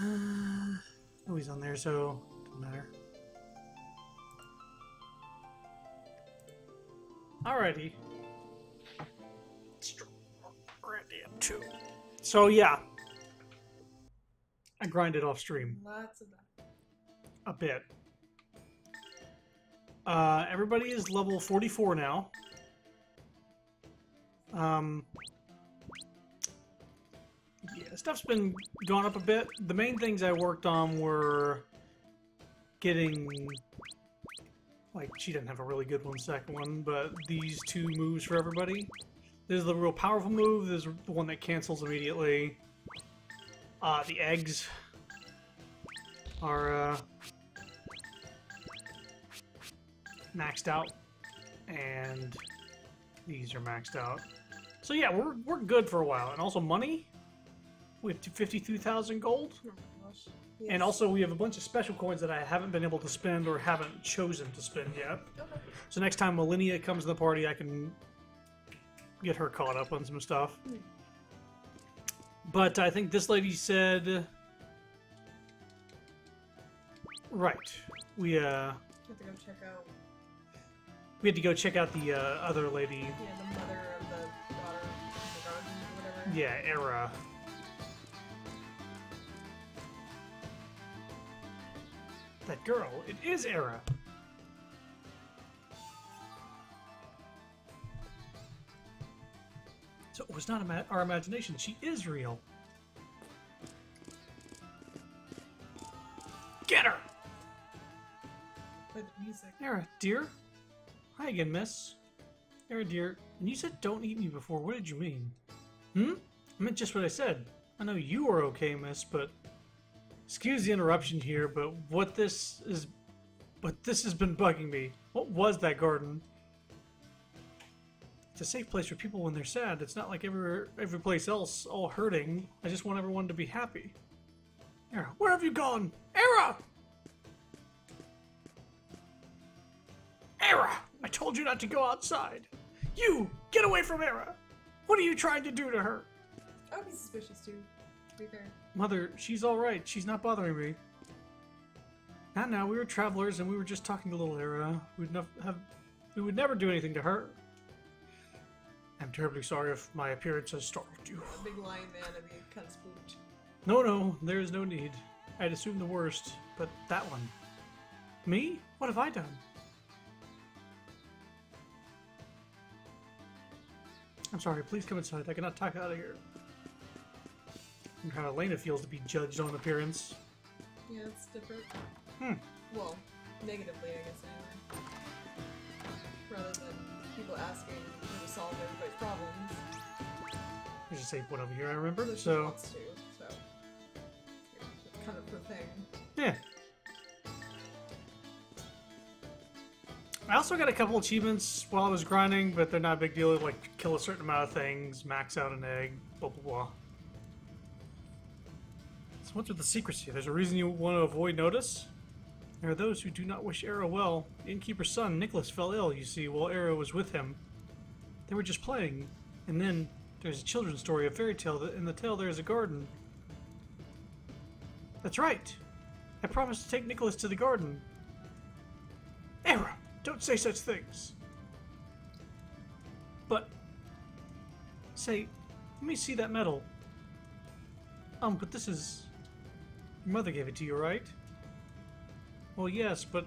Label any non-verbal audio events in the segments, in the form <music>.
<sighs> oh, he's on there, so doesn't matter. Alrighty. 2. So, yeah. I grinded off stream Lots of that. a bit. Uh, everybody is level 44 now. Um, stuff's been gone up a bit. The main things I worked on were getting like she didn't have a really good one second one, but these two moves for everybody. This is the real powerful move. This is the one that cancels immediately. Uh, the eggs are uh, maxed out, and these are maxed out. So yeah, we're we're good for a while, and also money. We have fifty-two thousand gold. My gosh. And also, we have a bunch of special coins that I haven't been able to spend or haven't chosen to spend yet. Okay. So next time Millenia comes to the party, I can get her caught up on some stuff. But I think this lady said, right? We uh, have to go check out we had to go check out the uh, other lady. yeah, the mother of the daughter of the garden or whatever. Yeah, Era. That girl, it is Era. So it was not ima- our imagination. She is real. Get her! Play the music. Era, dear. Hi again, miss. Era, dear. And you said don't eat me before. What did you mean? Hmm? I meant just what I said. I know you are okay, miss, but... Excuse the interruption here, but what this is... But this has been bugging me. What was that garden? It's a safe place for people when they're sad. It's not like every, every place else, all hurting. I just want everyone to be happy. Era, where have you gone? Era! Era! I told you not to go outside. You! Get away from Era! What are you trying to do to her? I would be suspicious too, to be fair. Mother, she's alright. She's not bothering me. Not now. We were travelers and we were just talking to little Era. We'd nev- have, we would never do anything to her. I'm terribly sorry if my appearance has startled you. A big lion man and be kind of spooked. No, no, there is no need. I'd assumed the worst, but that one. Me? What have I done? I'm sorry, please come inside. I cannot talk out of here. And how Elena feels to be judged on appearance. Yeah, it's different. Hmm. Well, negatively, I guess, anyway. Rather than people asking her to solve everybody's problems. There's a safe one over here, I remember. Although So, wants to, so. Yeah, kind of her thing. yeah. I also got a couple achievements while I was grinding, but they're not a big deal. Like, kill a certain amount of things, max out an egg, blah blah blah. What's with the secrecy? There's a reason you want to avoid notice? There are those who do not wish Arrow well. The innkeeper's son, Nicholas, fell ill, you see, while Arrow was with him. They were just playing, and then there's a children's story, a fairy tale, that in the tale there is a garden. That's right. I promised to take Nicholas to the garden. Arrow, don't say such things. But, say, let me see that medal. Um, but this is. Your mother gave it to you, right? Well, yes, but.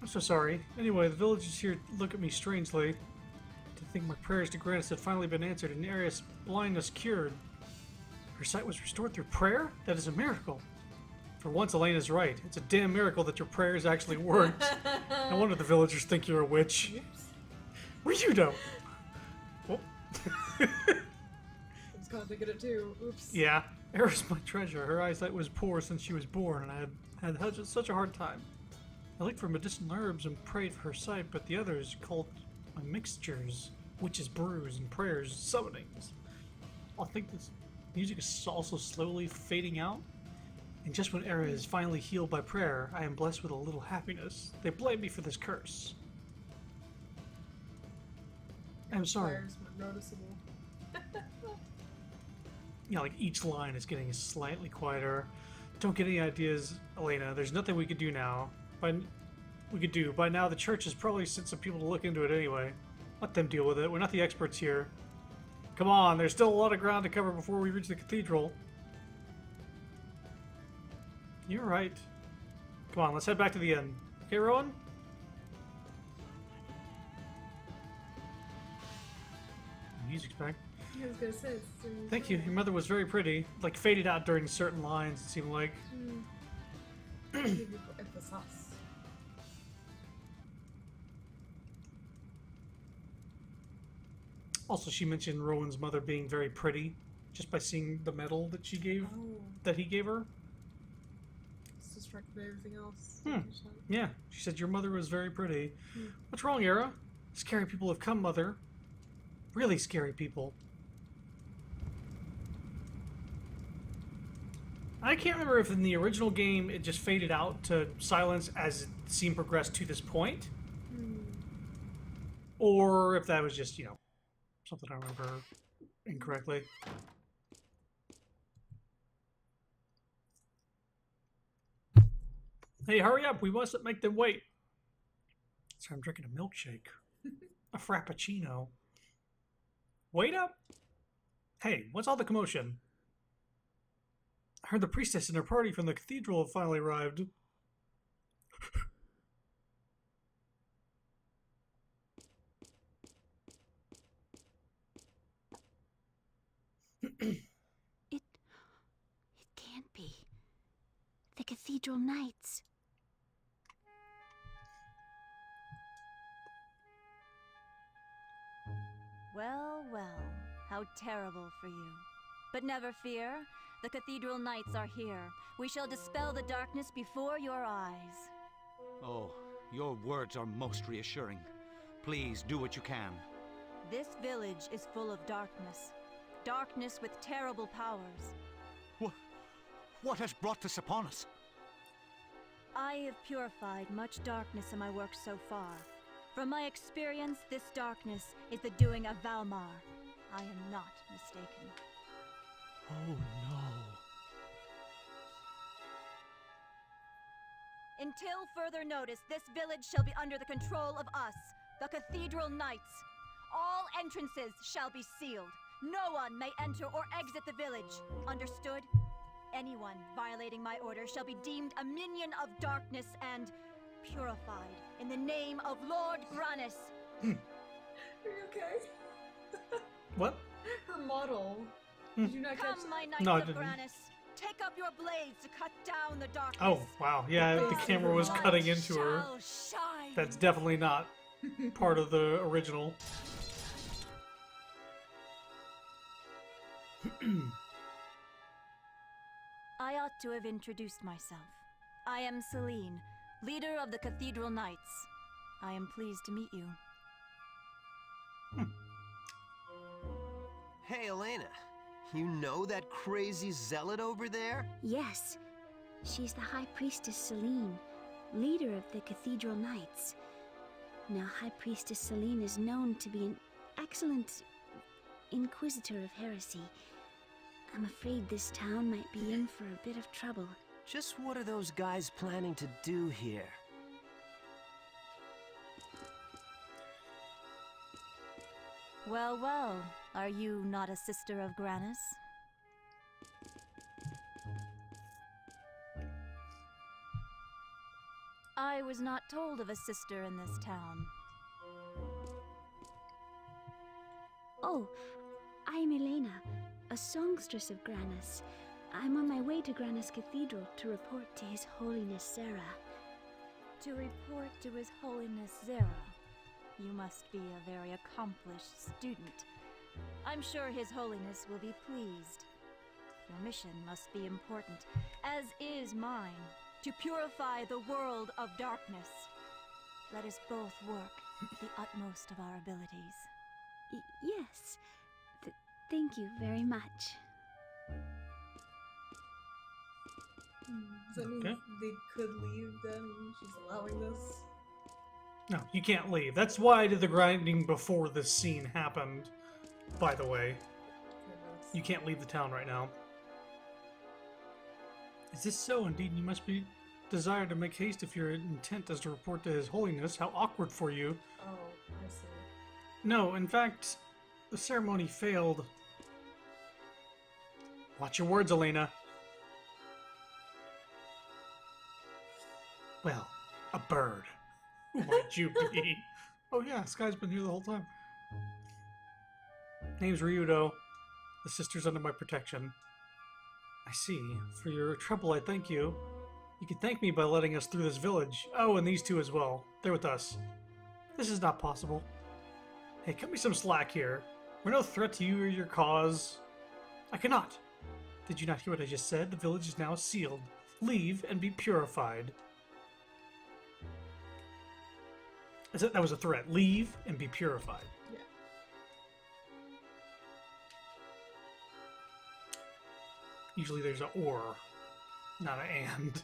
I'm so sorry. Anyway, the villagers here look at me strangely. To think my prayers to Granas had finally been answered and Arius' blindness cured. Her sight was restored through prayer? That is a miracle. For once, Elena's right. It's a damn miracle that your prayers actually worked. <laughs> no wonder the villagers think you're a witch. Oops. What do you know? Oh. I was kind of thinking it too. Oops. yeah, Eris, my treasure. Her eyesight was poor since she was born, and I had had such- such a hard time. I looked for medicinal herbs and prayed for her sight, but the others called my mixtures, witches' brews, and prayers summonings. I think this music is also slowly fading out. And just when Era is finally healed by prayer, I am blessed with a little happiness. They blame me for this curse. I'm sorry. Were noticeable. <laughs> Yeah, like each line is getting slightly quieter. Don't get any ideas, Elena. There's nothing we could do now. But we could do by now. The church has probably sent some people to look into it anyway. Let them deal with it. We're not the experts here. Come on, there's still a lot of ground to cover before we reach the cathedral. You're right. Come on, let's head back to the inn. Okay, Roan? Music's back. I was gonna say. It's in- Thank you. Your mother was very pretty. Like faded out during certain lines. It seemed like. <clears throat> You. Also, she mentioned Roan's mother being very pretty, just by seeing the medal that she gave, Oh, that he gave her. it's distracted by everything else. Hmm. Yeah, she said your mother was very pretty. Hmm. What's wrong, Era? Scary people have come, mother. Really scary people. I can't remember if in the original game it just faded out to silence as the scene progressed to this point, Hmm. or if that was just, you know, something I remember incorrectly. Hey, hurry up! We mustn't make them wait. So I'm drinking a milkshake, <laughs> a frappuccino. Wait up! Hey, what's all the commotion? I heard the priestess and her party from the cathedral have finally arrived. It. It can't be. The Cathedral Knights. Well, well, how terrible for you. But never fear, the Cathedral Knights are here. We shall dispel the darkness before your eyes. Oh, your words are most reassuring. Please do what you can. This village is full of darkness. Darkness with terrible powers. What, what has brought this upon us? I have purified much darkness in my work so far. From my experience, this darkness is the doing of Valmar. I am not mistaken. Oh no. Until further notice, this village shall be under the control of us, the Cathedral Knights. All entrances shall be sealed. No one may enter or exit the village. Understood? Anyone violating my order shall be deemed a minion of darkness and purified in the name of Lord Granas. Are you okay? <laughs> What? Her model. Hmm. Did you not catch Come, my knights No, I of didn't. Granas. Take up your blades to cut down the darkness. Oh, wow. Yeah, the Because camera was cutting into her. shine. That's definitely not <laughs> part of the original. I ought to have introduced myself. I am Selene, leader of the Cathedral Knights. I am pleased to meet you. Hey, Elena. You know that crazy zealot over there? Yes, she's the High Priestess Selene, leader of the Cathedral Knights. Now, High Priestess Selene is known to be an excellent inquisitor of heresy. I'm afraid this town might be in for a bit of trouble. Just what are those guys planning to do here? Well, well, are you not a sister of Granas? I was not told of a sister in this town. Oh, I'm Elena, a songstress of Granas. I'm on my way to Granas Cathedral to report to His Holiness Zera. To report to His Holiness Zera, you must be a very accomplished student. I'm sure His Holiness will be pleased. Your mission must be important, as is mine, to purify the world of darkness. Let us both work the utmost of our abilities. Y- yes, Th- thank you very much. Mm, does that mean Okay. they could leave then? She's allowing this? No, you can't leave. That's why I did the grinding before this scene happened, by the way. You can't leave the town right now. Is this so? Indeed, you must be desire to make haste if your intent is to report to His Holiness. How awkward for you. Oh, I see. No, in fact, the ceremony failed. Watch your words, Elena. Well, a bird. Who might you be? <laughs> Oh yeah, Skye's been here the whole time. Name's Ryudo. The sister's under my protection. I see. For your trouble, I thank you. You can thank me by letting us through this village. Oh, and these two as well. They're with us. This is not possible. Hey, cut me some slack here. We're no threat to you or your cause. I cannot. Did you not hear what I just said? The village is now sealed. Leave and be purified. That was a threat. Leave and be purified. Yeah. Usually there's an or, not an and.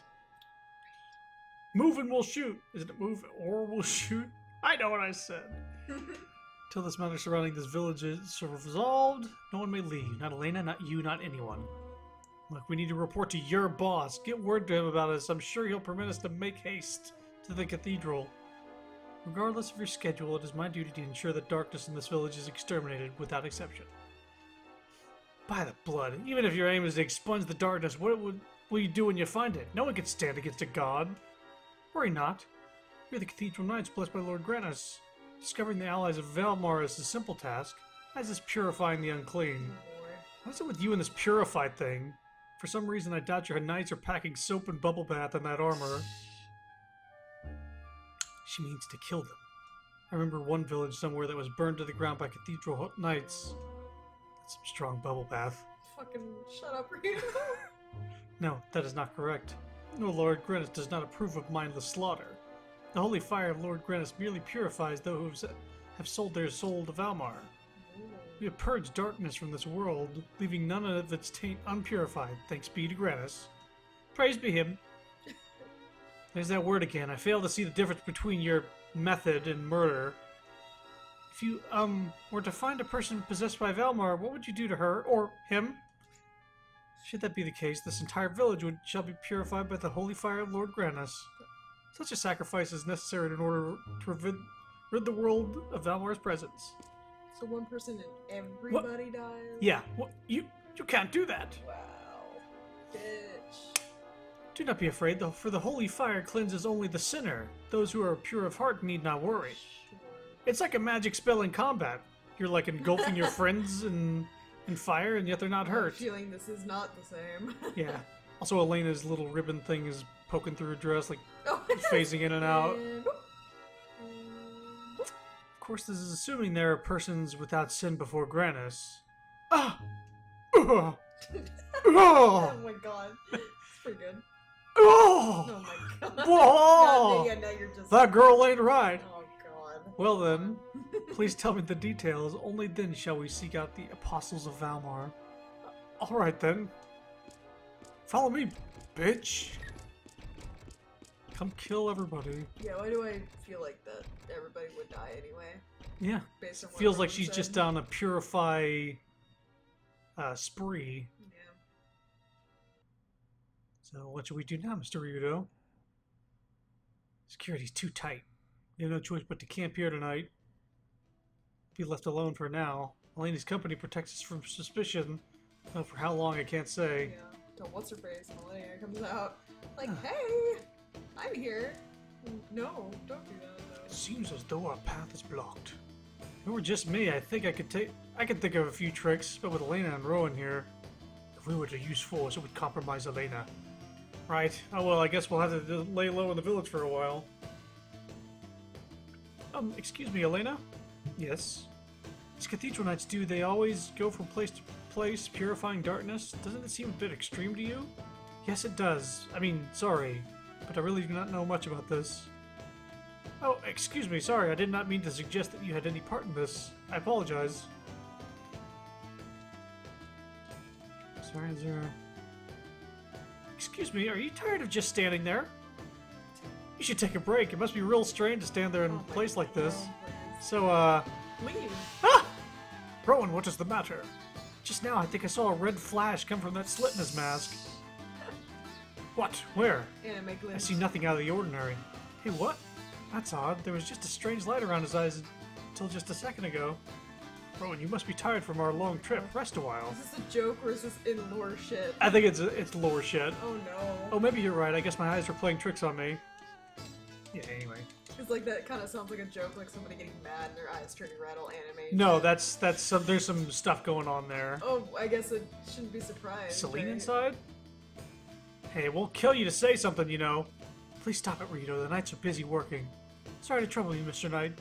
Move and we'll shoot. Isn't it move or we'll shoot? I know what I said. <laughs> Till this matter surrounding this village is resolved, no one may leave. Not Elena, not you, not anyone. Look, we need to report to your boss. Get word to him about us. I'm sure he'll permit us to make haste to the cathedral. Regardless of your schedule, it is my duty to ensure that darkness in this village is exterminated without exception. By the blood, even if your aim is to expunge the darkness, what would, will you do when you find it? No one can stand against a god. Worry not. You're the Cathedral Knights blessed by Lord Granas. Discovering the allies of Valmar is a simple task, as is purifying the unclean. What's it with you and this purified thing? For some reason, I doubt your knights are packing soap and bubble bath in that armor. She means to kill them. I remember one village somewhere that was burned to the ground by cathedral knights. That's some strong bubble bath. Fucking shut up, Ryu. <laughs> No, that is not correct. No, Lord Granas does not approve of mindless slaughter. The holy fire of Lord Granas merely purifies those who have sold their soul to Valmar. We have purged darkness from this world, leaving none of its taint unpurified, thanks be to Granas. Praise be him. There's that word again. I fail to see the difference between your method and murder. If you, um, were to find a person possessed by Valmar, what would you do to her, or him? Should that be the case, this entire village would, shall be purified by the holy fire of Lord Granas. Such a sacrifice is necessary in order to rid, rid the world of Valmar's presence. so one person and everybody dies? Yeah, what, you you can't do that. Wow. Bitch. Do not be afraid, though, for the holy fire cleanses only the sinner. Those who are pure of heart need not worry. It's like a magic spell in combat. You're like engulfing your <laughs> friends in in fire, and yet they're not hurt. feeling this is not the same. <laughs> Yeah. Also, Elena's little ribbon thing is poking through her dress, like <laughs> oh, phasing in and out. And whoop. And whoop. Of course, this is assuming there are persons without sin before Granas. Ah! Oh my god. It's pretty good. Oh! Oh my god. <laughs> Whoa! God, yeah, now you're. That girl ain't right. Oh god. Well then, <laughs> please tell me the details. Only then shall we seek out the apostles of Valmar. All right then. Follow me, bitch. Come kill everybody. Yeah, why do I feel like that everybody would die anyway? Yeah. Based on Feels like she's said? just on a purify uh, spree. So what should we do now, Mr. Ryudo? Security's too tight. We have no choice but to camp here tonight. Be left alone for now. Elena's company protects us from suspicion. Well, for how long I can't say. Yeah. Till what's her face Millennia comes out. Like, <sighs> hey, I'm here. No, don't do that It seems as though our path is blocked. If it were just me, I think I could take I could think of a few tricks, but with Elena and Roan here, if we were to use force, it would compromise Elena. Right. Oh well, I guess we'll have to lay low in the village for a while. Um, excuse me, Elena? Yes. These cathedral knights do they always go from place to place purifying darkness? Doesn't it seem a bit extreme to you? Yes, it does. I mean, sorry, but I really do not know much about this. Oh, excuse me, sorry, I did not mean to suggest that you had any part in this. I apologize. Sorry, is there. Excuse me, are you tired of just standing there? You should take a break. It must be real strange to stand there in a place like this. So, uh, Leave. ah! Roan, what is the matter? Just now, I think I saw a red flash come from that slit in his mask. What? Where? I see nothing out of the ordinary. Hey, what? That's odd. There was just a strange light around his eyes until just a second ago. Roan, you must be tired from our long trip. Rest a while. Is this a joke or is this in lore shit? I think it's it's lore shit. Oh no. Oh, maybe you're right. I guess my eyes were playing tricks on me. Yeah, anyway. It's like that kind of sounds like a joke, like somebody getting mad and their eyes turning red all anime. No, that's that's some, there's some stuff going on there. Oh, I guess it shouldn't be surprised. Selene right? inside? Hey, it won't kill you to say something, you know. Please stop it, Rito. The Knights are busy working. Sorry to trouble you, Mr. Knight.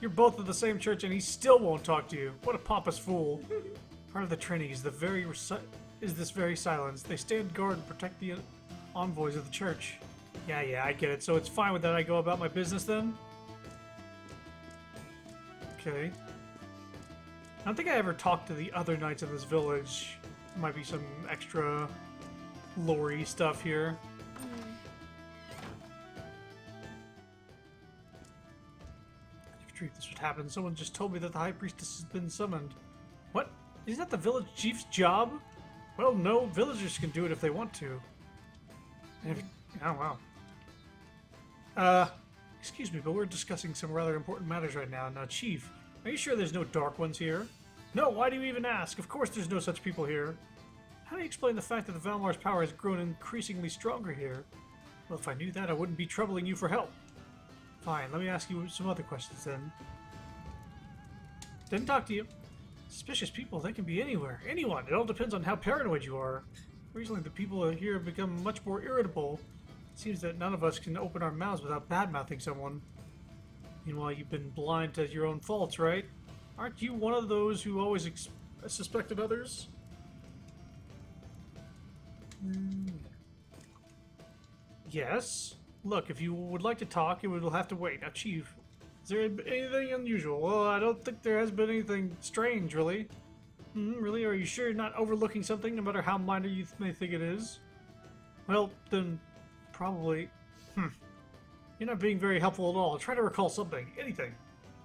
You're both of the same church and he still won't talk to you. What a pompous fool. <laughs> Part of the Trinity is the very is this very silence. They stand guard and protect the envoys of the church. Yeah, yeah, I get it. So it's fine with that I go about my business then? Okay. I don't think I ever talked to the other knights of this village. Might be some extra lore stuff here. Truth this would happen, someone just told me that the High Priestess has been summoned. What? Isn't that the village chief's job? Well, no, villagers can do it if they want to. If, oh, wow. Uh, excuse me, but we're discussing some rather important matters right now. Now, Chief, are you sure there's no Dark Ones here? No, why do you even ask? Of course there's no such people here. How do you explain the fact that the Valmar's power has grown increasingly stronger here? Well, if I knew that, I wouldn't be troubling you for help. Fine, let me ask you some other questions then. Didn't talk to you. Suspicious people, they can be anywhere. Anyone. It all depends on how paranoid you are. Recently, the people here have become much more irritable. It seems that none of us can open our mouths without bad-mouthing someone. Meanwhile, you've been blind to your own faults, right? Aren't you one of those who always suspected others? Hmm. Yes. Look, if you would like to talk, it will have to wait. Now, Chief, is there anything unusual? Well, I don't think there has been anything strange, really. Hmm, really? Are you sure you're not overlooking something, no matter how minor you may think it is? Well, then, probably. Hmm. You're not being very helpful at all. Try to recall something. Anything.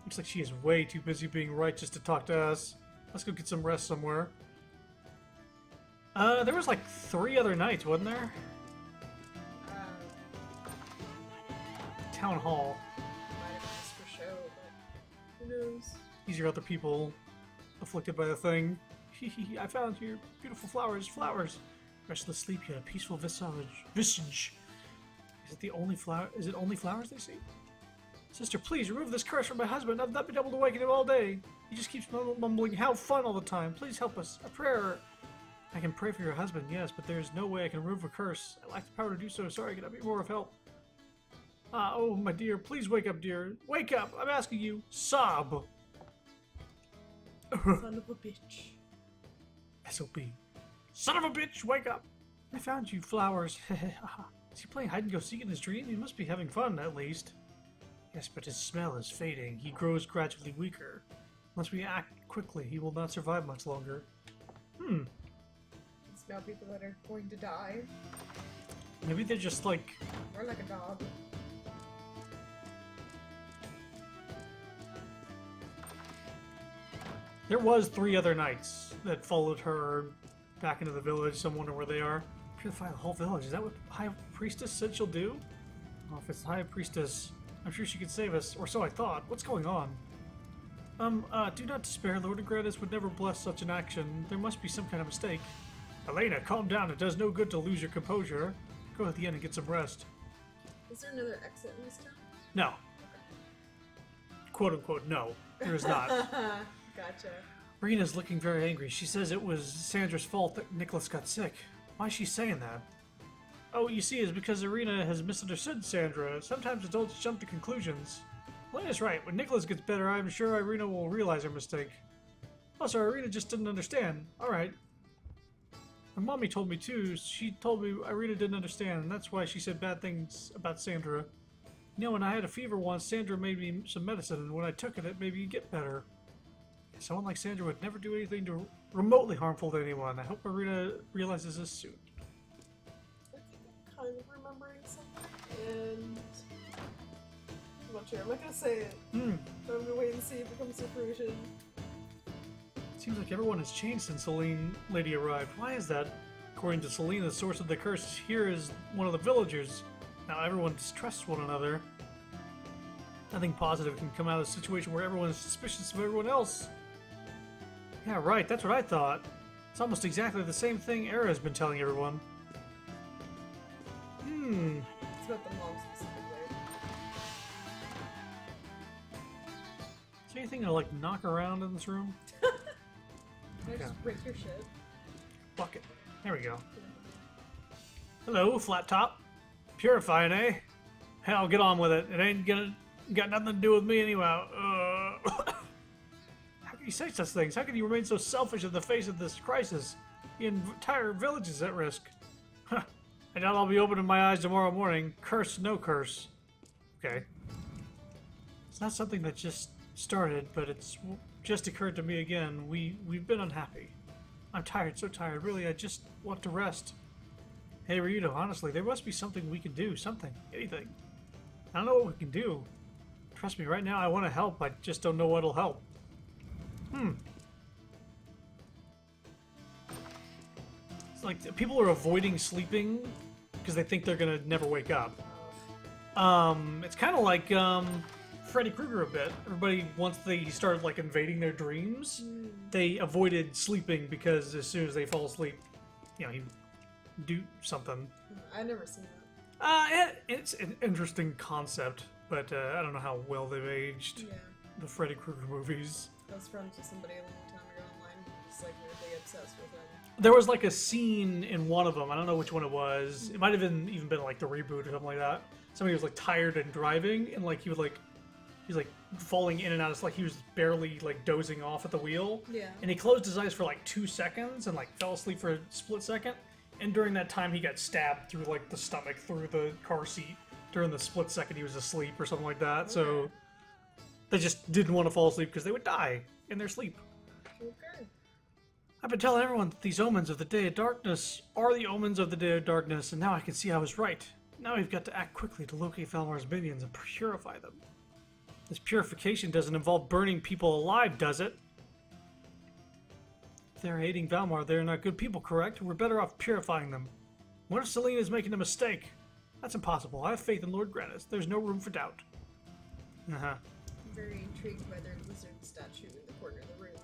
Looks like she is way too busy being righteous to talk to us. Let's go get some rest somewhere. Uh, there was like three other nights, wasn't there? Town Hall. might have been for show, but who knows? These are other people afflicted by the thing. <laughs> I found your beautiful flowers, flowers. Restless sleep yet, peaceful visage. Visage. Is it the only flower? Is it only flowers they see? Sister, please remove this curse from my husband. I've not been able to waken him all day. He just keeps mum- mumbling, "How fun!" all the time. Please help us. A prayer. I can pray for your husband, yes, but there's no way I can remove a curse. I lack the power to do so. Sorry, can I be more of help? Ah, oh, my dear, please wake up, dear. Wake up! I'm asking you. Sob. <laughs> Son of a bitch. SOB. Son of a bitch, wake up! I found you flowers. <laughs> is he playing hide and go seek in his dream? He must be having fun, at least. Yes, but his smell is fading. He grows gradually weaker. Unless we act quickly, he will not survive much longer. Hmm, It's about people that are going to die. maybe they're just like. Or like a dog. There was three other knights that followed her back into the village. Some wonder where they are. Purify the whole village. Is that what High Priestess said she'll do? Well, if it's High Priestess, I'm sure she could save us, or so I thought. What's going on? Um, uh, do not despair. Lord Agranus would never bless such an action. There must be some kind of mistake. Elena, calm down. It does no good to lose your composure. Go at the end and get some rest. Is there another exit in this town? No. Quote unquote, no. There is not. <laughs> gotcha. Rena's looking very angry. She says it was Sandra's fault that Nicholas got sick. Why is she saying that? Oh, you see, is because Irina has misunderstood Sandra. Sometimes adults jump to conclusions. Lena's right. When Nicholas gets better, I'm sure Irina will realize her mistake. Plus, our Irina just didn't understand. Alright. My mommy told me too. She told me Irina didn't understand, and that's why she said bad things about Sandra. You know, when I had a fever once, Sandra made me some medicine, and when I took it, it made me get better. Someone like Sandra would never do anything to remotely harmful to anyone. I hope Marina realizes this soon. I think I'm kind of remembering something. And I'm not sure. I'm not gonna say it. Hmm. I'm gonna wait and see if it comes to fruition. Seems like everyone has changed since Selene Lady arrived. Why is that? According to Selene, the source of the curse here is one of the villagers. Now everyone distrusts one another. Nothing positive can come out of a situation where everyone is suspicious of everyone else. Yeah, right, that's what I thought. It's almost exactly the same thing Era has been telling everyone. Hmm. It's about the mom specifically. Is there anything to like knock around in this room? <laughs> Can I Okay. just break your shit? Bucket. There we go. Hello, flat top. Purifying, eh? Hell, get on with it. It ain't gonna got nothing to do with me anyway. Uh, you say such things? How can you remain so selfish in the face of this crisis? The entire village is at risk. Huh. I doubt I'll be opening my eyes tomorrow morning. Curse, no curse. Okay. It's not something that just started, but it's just occurred to me again. We we've been unhappy. I'm tired, so tired. Really, I just want to rest. Hey, Ryudo, honestly, there must be something we can do. Something. Anything. I don't know what we can do. Trust me, right now I want to help. I just don't know what'll help. Hmm. It's like people are avoiding sleeping because they think they're gonna never wake up. Um, it's kind of like um, Freddy Krueger a bit. Everybody once they started like invading their dreams, they avoided sleeping because as soon as they fall asleep, you know, you do something. I've never seen that. Uh, it, it's an interesting concept, but uh, I don't know how well they've aged Yeah. the Freddy Krueger movies. Was somebody a long time ago online, just like weirdly obsessed with him. There was like a scene in one of them. I don't know which one it was. It might have been even been like the reboot or something like that. Somebody was like tired and driving, and like he was like he's like falling in and out. It's like he was barely like dozing off at the wheel. Yeah. And he closed his eyes for like two seconds and like fell asleep for a split second. And during that time, he got stabbed through like the stomach through the car seat during the split second he was asleep or something like that. So they just didn't want to fall asleep because they would die in their sleep. Okay. I've been telling everyone that these omens of the day of darkness are the omens of the day of darkness, and now I can see I was right. Now we've got to act quickly to locate Valmar's minions and purify them. This purification doesn't involve burning people alive, does it? If they're hating Valmar, they're not good people, correct? We're better off purifying them. What if Selene is making a mistake? That's impossible. I have faith in Lord Granas. There's no room for doubt. Uh huh. I'm very intrigued by their lizard statue in the corner of the room.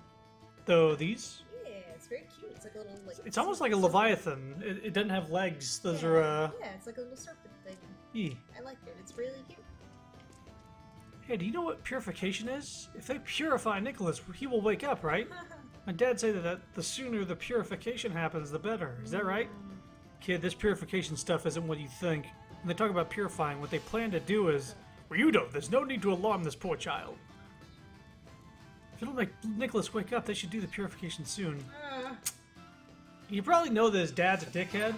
Though these, Yeah, it's very cute. It's like a little like. it's almost like a serpent. Leviathan. It, it doesn't have legs. Those yeah. are, uh. Yeah, it's like a little serpent thing. eh. I like it. It's really cute. Hey, do you know what purification is? If they purify Nicholas, he will wake up, right? <laughs> My dad said that the sooner the purification happens, the better. Is that right? Kid, this purification stuff isn't what you think. When they talk about purifying, what they plan to do is, Ryudo, there's no need to alarm this poor child. If it'll make Nicholas wake up, they should do the purification soon. Ah, You probably know that his dad's a dickhead,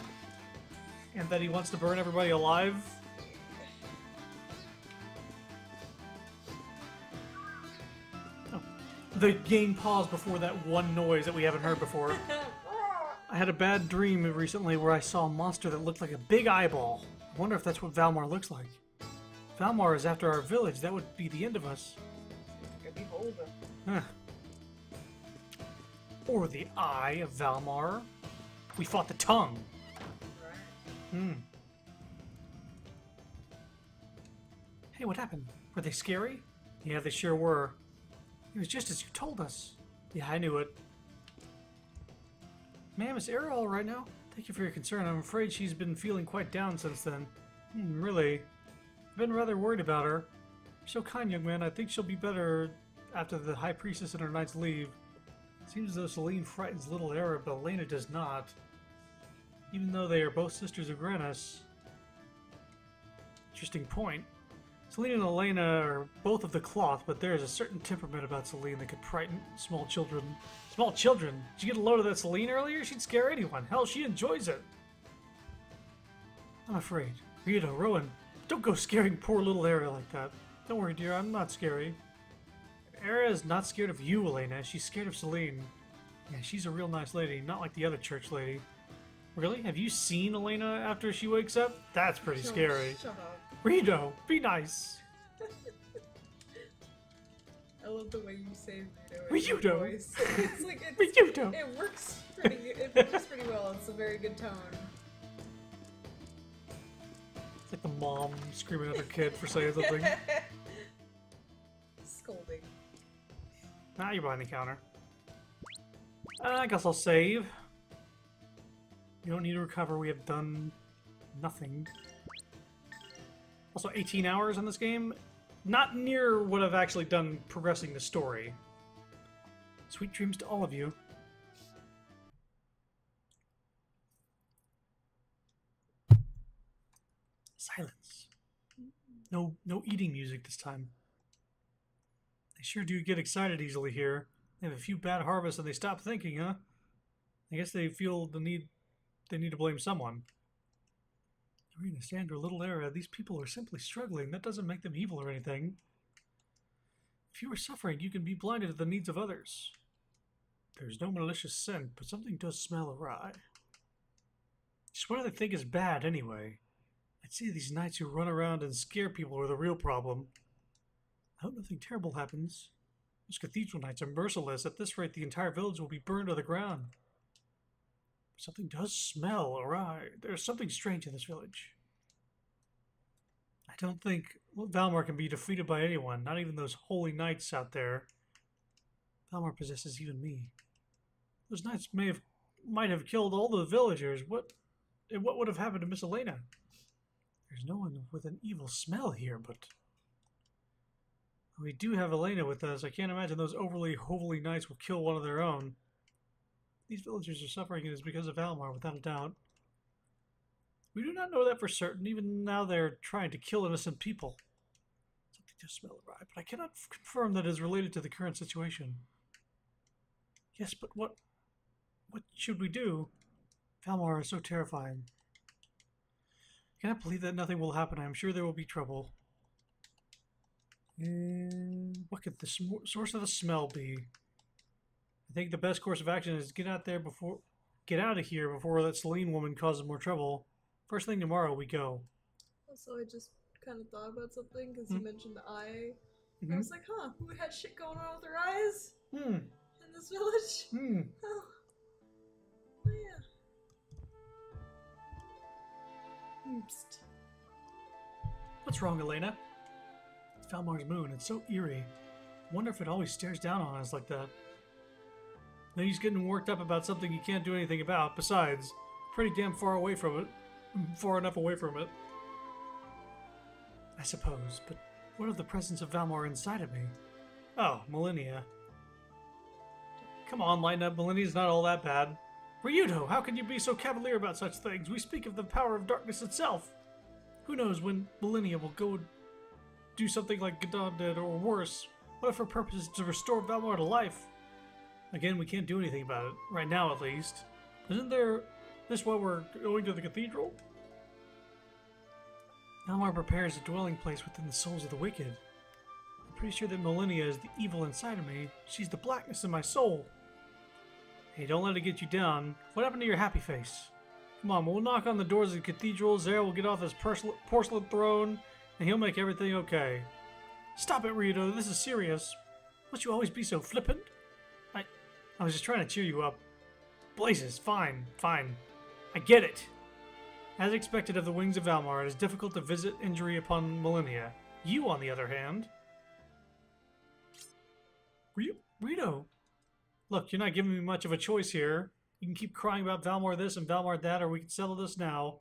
and that he wants to burn everybody alive. Oh. The game paused before that one noise that we haven't heard before. <laughs> I had a bad dream recently where I saw a monster that looked like a big eyeball. I wonder if that's what Valmar looks like. Valmar is after our village. That would be the end of us. like a beholder. Huh. Or the eye of Valmar. We fought the tongue. Right. Hmm. Hey, what happened? Were they scary? Yeah, they sure were. It was just as you told us. Yeah, I knew it. Ma'am, is Era all right now? Thank you for your concern. I'm afraid she's been feeling quite down since then. Hmm, really? I've been rather worried about her. So kind, young man. I think she'll be better after the High Priestess and her knights leave. Seems as though Selene frightens little Era, but Elena does not. Even though they are both sisters of Granas. Interesting point. Selene and Elena are both of the cloth, but there is a certain temperament about Selene that could frighten small children. Small children? Did you get a load of that Selene earlier? She'd scare anyone. Hell, she enjoys it. I'm afraid. Rita, Roan, don't go scaring poor little Era like that. Don't worry, dear, I'm not scary. Era is not scared of you, Elena. She's scared of Selene. Yeah, she's a real nice lady, not like the other church lady. Really? Have you seen Elena after she wakes up? That's pretty Shut- scary. Shut up. Rito, be nice. <laughs> I love the way you say Rito. Voice. <laughs> it's like <laughs> it's, it works pretty. It works pretty well. It's a very good tone. Like the mom screaming at her kid for saying something. <laughs> Scolding. Now you're behind the counter. Uh, I guess I'll save. You don't need to recover. We have done nothing. Also, 18 hours in this game. Not near what I've actually done progressing the story. Sweet dreams to all of you. Silence. No, no eating music this time. They sure do get excited easily here. They have a few bad harvests and they stop thinking, huh? I guess they feel the need they need to blame someone. Arena, Sandra, Little Era, these people are simply struggling. That doesn't make them evil or anything. If you are suffering, you can be blinded to the needs of others. There's no malicious scent, but something does smell awry. Just what do they think is bad, anyway? I'd say these knights who run around and scare people are the real problem. I hope nothing terrible happens. Those cathedral knights are merciless. At this rate, the entire village will be burned to the ground. Something does smell awry. There's something strange in this village. I don't think Valmar can be defeated by anyone, not even those holy knights out there. Valmar possesses even me. Those knights may have might have killed all the villagers. What what would have happened to Miss Elena? There's no one with an evil smell here, but we do have Elena with us. I can't imagine those overly holy knights will kill one of their own. These villagers are suffering and it's because of Almar, without a doubt. We do not know that for certain. Even now they're trying to kill innocent people. Something does smell awry, but I cannot confirm that it is related to the current situation. Yes, but what what should we do? Valmar is so terrifying. I cannot believe that nothing will happen. I am sure there will be trouble. And what could the source of the smell be? I think the best course of action is get out there before, get out of here before that Selene woman causes more trouble. First thing tomorrow, we go. So I just kind of thought about something because Hmm. you mentioned the eye. I Hmm. was like, huh, who had shit going on with their eyes Hmm. in this village? Hmm. <laughs> Oh Oops. What's wrong, Elena? It's Valmar's moon. It's so eerie. Wonder if it always stares down on us like that. Then he's getting worked up about something he can't do anything about. Besides, pretty damn far away from it. Mm, far enough away from it. I suppose, but what of the presence of Valmar inside of me? Oh, Millenia. Come on, lighten up. Millenia's not all that bad. Ryudo, how can you be so cavalier about such things? We speak of the power of darkness itself. Who knows when Millenia will go do something like Gadon did, or worse? What if her purpose is to restore Valmar to life? Again, we can't do anything about it, right now at least. Isn't there this why we're going to the cathedral? Valmar prepares a dwelling place within the souls of the wicked. I'm pretty sure that Millenia is the evil inside of me. She's the blackness in my soul. Hey, don't let it get you down. What happened to your happy face? Come on, we'll knock on the doors of the cathedral. Zera will get off his porcelain, throne, and he'll make everything okay. Stop it, Rito. This is serious. Must you always be so flippant? I, I was just trying to cheer you up. Blazes, fine, fine. I get it. As expected of the wings of Valmar, it is difficult to visit injury upon Millenia. You, on the other hand. Ri- Rito, look, you're not giving me much of a choice here. You can keep crying about Valmar this and Valmar that, or we can settle this now.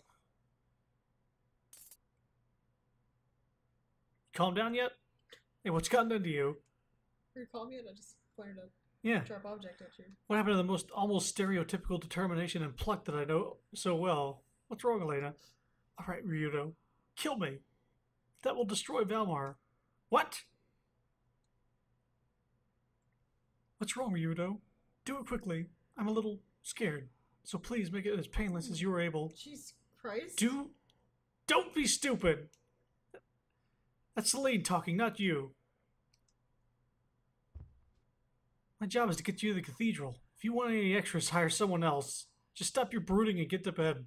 Calm down yet? Hey, what's gotten into you? Are you me and I just pointed a Yeah. sharp object at you? What happened to the most almost stereotypical determination and pluck that I know so well? What's wrong, Elena? All right, Ryudo, kill me. That will destroy Valmar. What? What's wrong, Ryudo? Do it quickly. I'm a little scared, so please make it as painless as you are able. Jesus Christ. Do. Don't be stupid. That's Selene talking, not you. My job is to get you to the cathedral. If you want any extras, hire someone else. Just stop your brooding and get to bed.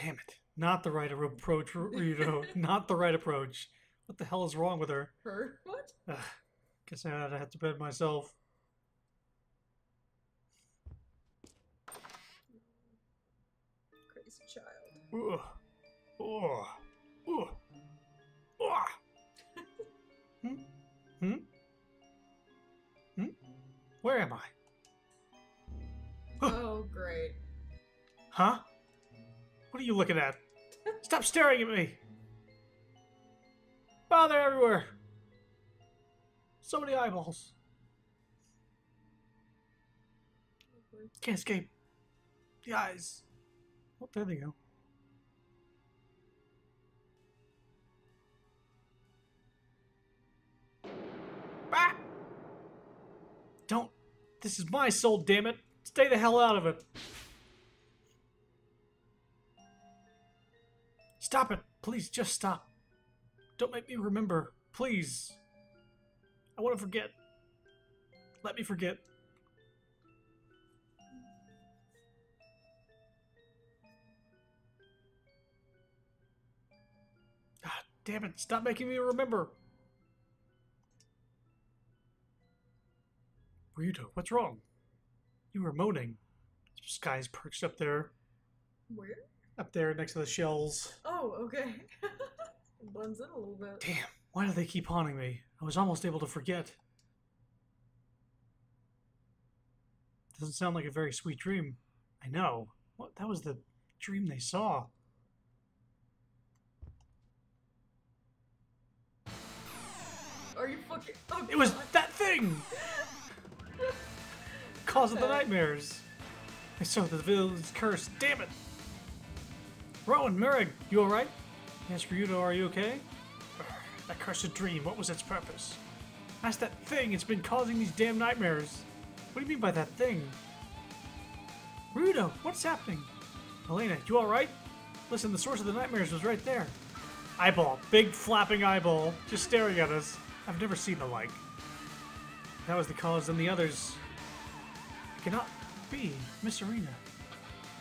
Damn it. Not the right approach, Ryudo. <laughs> Not the right approach. What the hell is wrong with her? Her? What? Ugh, guess I had to head to bed myself. Crazy child. Ugh. Oh. Oh. Oh. hmm? Hmm? Hmm? Where am I? Oh, great. Huh? What are you looking at? Stop staring at me! Oh, they're everywhere! So many eyeballs. Can't escape. The eyes. Oh, there they go. Ah! Don't. This is my soul, damn it. Stay the hell out of it. Stop it. Please, just stop. Don't make me remember. Please. I want to forget. Let me forget. God damn it. Stop making me remember. Ryudo, what's wrong? You were moaning. Skye's perched up there, Where? Up there next to the shells. Oh, okay. <laughs> it blends in a little bit. Damn, why do they keep haunting me? I was almost able to forget. Doesn't sound like a very sweet dream. I know. What? That was the dream they saw. Are you fucking? Oh, It was God. that thing! <laughs> Cause of the nightmares. I saw the village curse. Damn it! Roan, Mareg, you alright? Yes, Ryudo, are you okay? Urgh, <sighs> That cursed dream, what was its purpose? That's that thing, it's been causing these damn nightmares. What do you mean by that thing? Ryudo, what's happening? Elena, you alright? Listen, the source of the nightmares was right there. Eyeball, big flapping eyeball, just staring at us. I've never seen the like. That was the cause, and the others. It cannot be Miss Arena.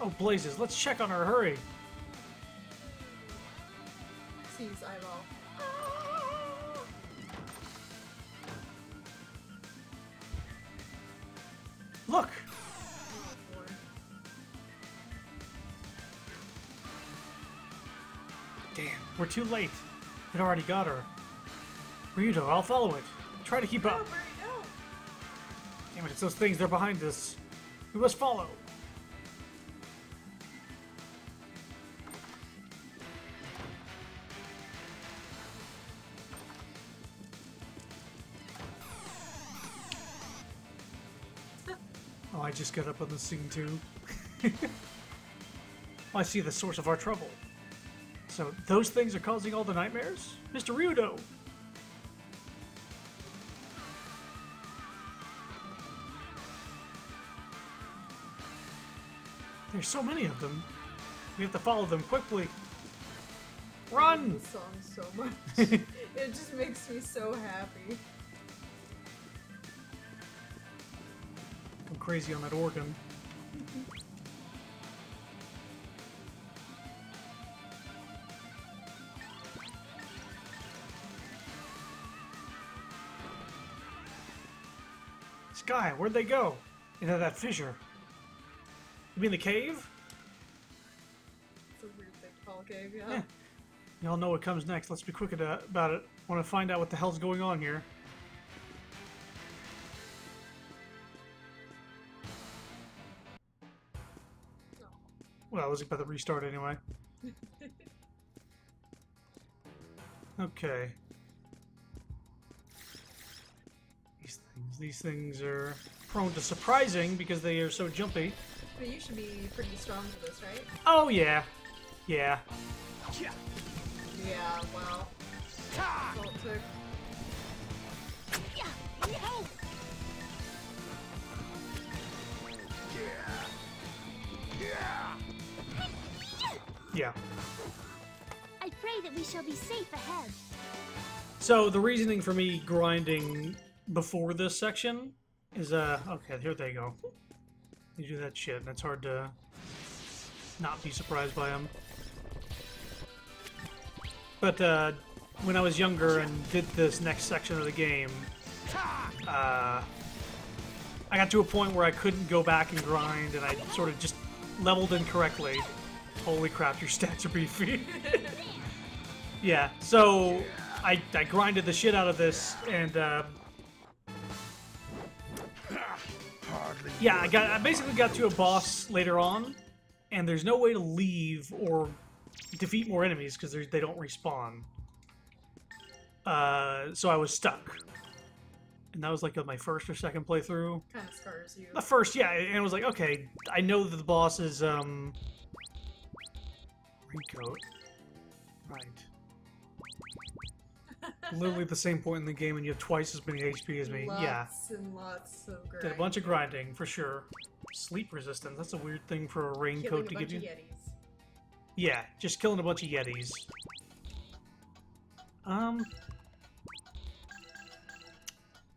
Oh, blazes, let's check on her, hurry. Eyeball. Ah! Look! Damn, we're too late. It already got her. Ryudo, I'll follow it. Try to keep up. Damn it, it's those things, they're behind us. We must follow. I just got up on the scene too. <laughs> I see the source of our trouble. So those things are causing all the nightmares? Mr. Ryudo! There's so many of them. We have to follow them quickly. Run! This song so much. <laughs> it just makes me so happy. Crazy on that organ. Skye, where'd they go? Into that fissure. You mean the cave? It's a weird thing to call a cave, yeah. Yeah. Y'all know what comes next. Let's be quick about it. Want to find out what the hell's going on here. Well, I was about to restart anyway. <laughs> Okay. These things, these things are prone to surprising because they are so jumpy. But you should be pretty strong for this, right? Oh yeah, yeah. Yeah, well. All it took. Yeah. I pray that we shall be safe ahead. So the reasoning for me grinding before this section is uh okay, here they go. You do that shit, and it's hard to not be surprised by them. But uh, when I was younger and did this next section of the game, uh, I got to a point where I couldn't go back and grind, and I sort of just leveled incorrectly. Holy crap, your stats are beefy. <laughs> yeah, so I, I grinded the shit out of this, and uh, yeah, I got I basically got to a boss later on, and there's no way to leave or defeat more enemies because they don't respawn. Uh, so I was stuck, and that was like my first or second playthrough. Kind of scars you. The first, yeah, and it was like, okay, I know that the boss is um Raincoat. Right. <laughs> Literally the same point in the game and you have twice as many HP as me. Lots yeah. and lots of Did a bunch of grinding for sure. Sleep resistance, that's a weird thing for a raincoat to give you. Yetis. Yeah, just killing a bunch of Yetis. Um.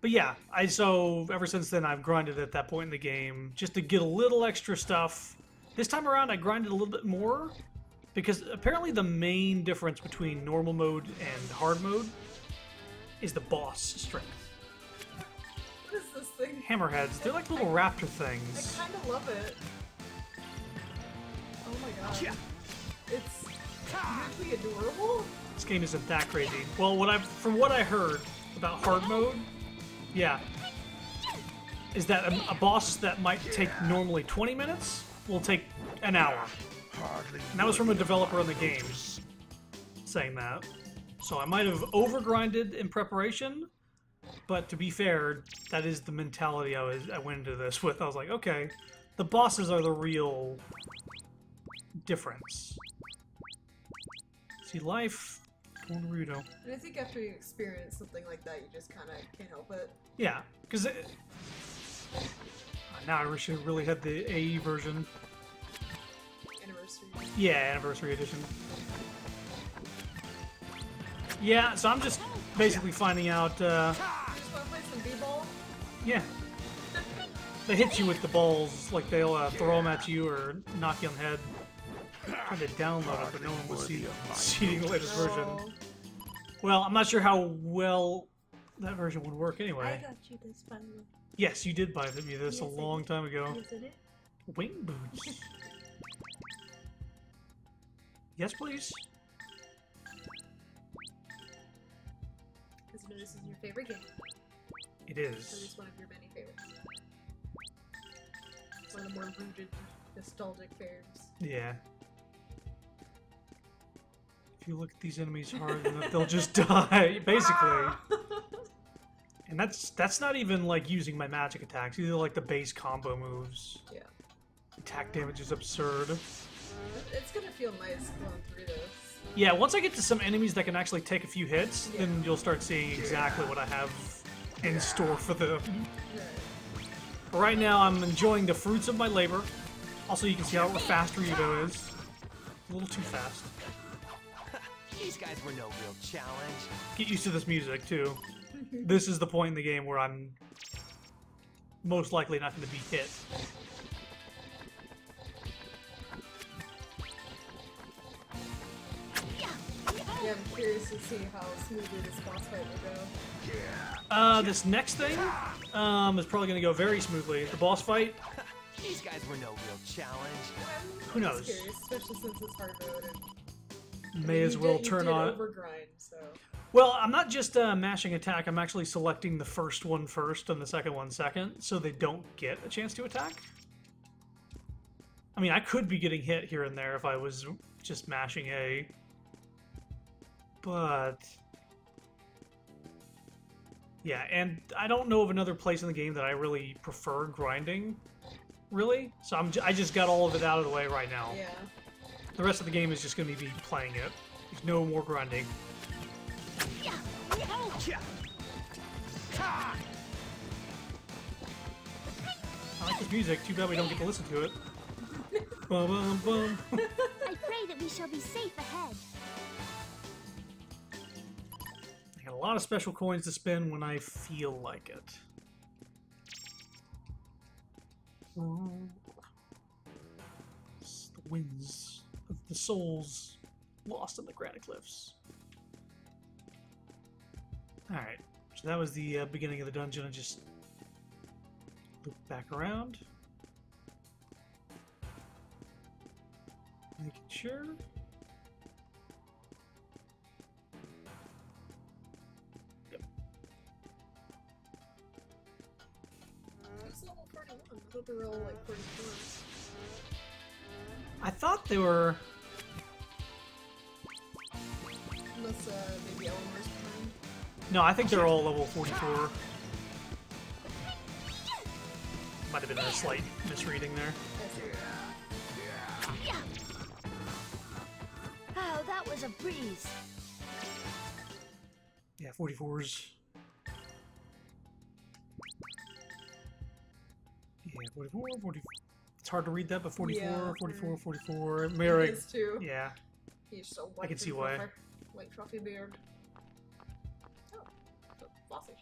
But yeah, I so ever since then I've grinded at that point in the game just to get a little extra stuff. This time around I grinded a little bit more because apparently the main difference between normal mode and hard mode is the boss strength. What is this thing? Hammerheads, they're like little raptor things. I kind of love it. Oh my god. Yeah. It's weirdly adorable. This game isn't that crazy. Well, what I from what I heard about hard mode, yeah, is that a, a boss that might take normally 20 minutes will take an hour. And that was from a developer in the game saying that. So I might have overgrinded in preparation, but to be fair, that is the mentality I was I went into this <laughs> with. I was like, okay, the bosses are the real difference. See, life, Naruto. And I think after you experience something like that, you just kind of can't help it. Yeah, because now I wish I really had the AE version. Anniversary. Yeah, anniversary edition. Yeah, so I'm just basically finding out. Uh, just want to play some b-ball? yeah, they hit you with the balls, like they'll uh, throw them at you or knock you on the head. Tried to download it, but no one was see- <laughs> seeing the latest version. Well, I'm not sure how well that version would work I anyway. got you this, by the way. Yes, you did buy me this a Yes, I long time ago. Yes, it is. Wing boots. <laughs> yes, please. Because you know this is your favorite game. It Or at least one of your many favorites. One of the more rooted, nostalgic faves. Yeah. If you look at these enemies hard enough, they'll just <laughs> die, basically. <laughs> And that's that's not even like using my magic attacks. These are like the base combo moves. Yeah. Attack damage is absurd. Mm-hmm. It's gonna feel nice going through this. Yeah, once I get to some enemies that can actually take a few hits, Yeah. then you'll start seeing exactly what I have in store for them. Yeah. But right now, I'm enjoying the fruits of my labor. Also, you can see how fast Ryudo is. A little too fast. These guys were no real challenge. Get used to this music, too. <laughs> this is the point in the game where I'm most likely not going to be hit. Yeah, I'm curious to see how smoothly this boss fight will go. Uh, this next thing um, is probably going to go very smoothly. The boss fight, These guys were no real challenge. I'm Who knows? Curious, especially since it's hard mode. And, I may mean, as well did, you turn did on. Overgrind, so Well, I'm not just uh, mashing attack. I'm actually selecting the first one first and the second one second, so they don't get a chance to attack. I mean, I could be getting hit here and there if I was just mashing A, but yeah, and I don't know of another place in the game that I really prefer grinding. Really, so I'm j- I just got all of it out of the way right now. yeah. The rest of the game is just going to be playing it. There's no more grinding. I like this music. Too bad we don't get to listen to it. Bum, bum, bum. I pray that we shall be safe ahead. Lot of special coins to spend when I feel like it. It's the winds of the souls lost in the granite cliffs. Alright, so that was the uh, beginning of the dungeon. I just loop back around. Making sure. I thought they were all like 44. I thought they were. Unless uh, maybe Eleanor's behind. No, I think they're all level 44. Might have been a slight misreading there. I see. Oh, that was a breeze. Yeah, 44s. Yeah, 44, 44. It's hard to read that, but 44, Yeah. Mm. 44, 44. It Mareg. is too. Yeah. He's so white. can see why. White fluffy beard. Oh, the flossy.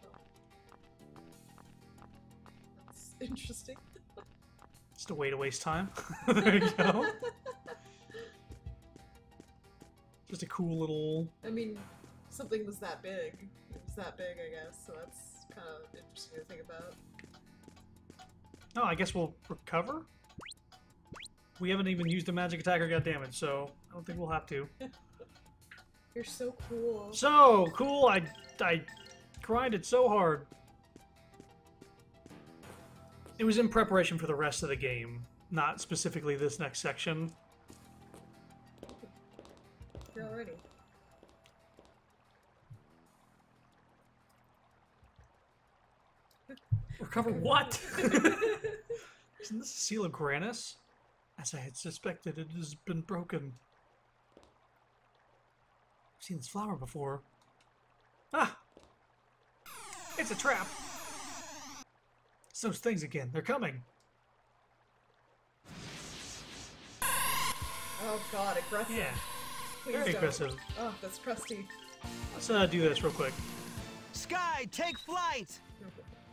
That's <laughs> interesting. Just a way to waste time. <laughs> there you go. <laughs> Just a cool little. I mean, something was that big. It was that big, I guess. So that's kind of interesting to think about. Oh, I guess we'll recover? We haven't even used a magic attack or got damage, so I don't think we'll have to. <laughs> You're so cool. So cool! I I grinded so hard. It was in preparation for the rest of the game, not specifically this next section. You're already. Recover what? <laughs> <laughs> Isn't this a seal of Granas? As I had suspected, it has been broken. I've seen this flower before. Ah! It's a trap! It's those things again. They're coming. Oh god, aggressive. Yeah, Please very don't. aggressive. Oh, that's crusty. Let's uh, do this real quick. Skye, take flight!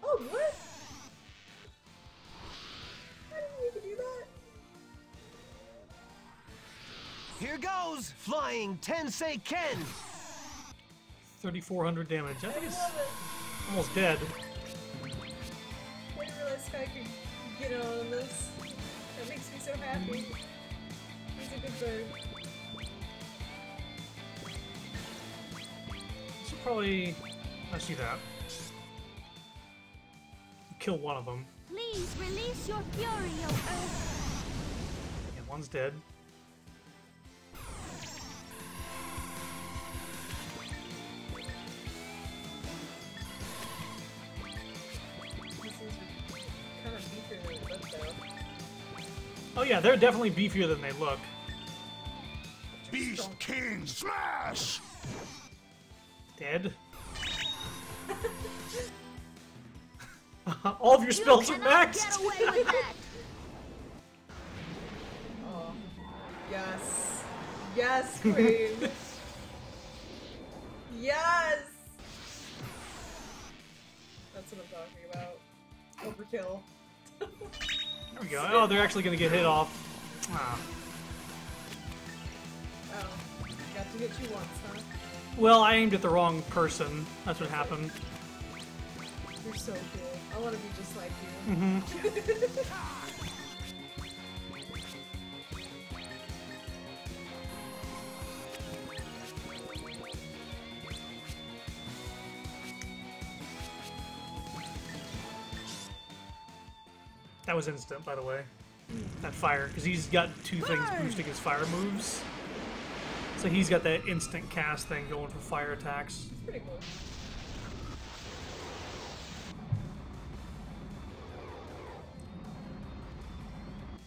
Oh, what? I didn't know you could do that. Here goes! Flying Tensei Ken! 3,400 damage. I think it's almost dead. I didn't realize Skye could get on this. That makes me so happy. He's a good bird. Should probably. I see that. Kill one of them. Please release your fury, O Earth. Yeah, one's dead. This is kind of beefier than it looked though. Oh yeah, they're definitely beefier than they look. Beast King Smash! Dead. <laughs> All of your spells are maxed. Get away with that. <laughs> Oh. Yes. Yes, queen. yes! That's what I'm talking about. Overkill. There we go. Oh, they're actually gonna get hit off. Ah. Oh. Got to hit you once, huh? Well, I aimed at the wrong person. That's what happened. You're so cool. I want to be just like you. hmm That was instant, by the way. That fire, because he's got two things boosting his fire moves. So he's got that instant cast thing going for fire attacks. Pretty cool.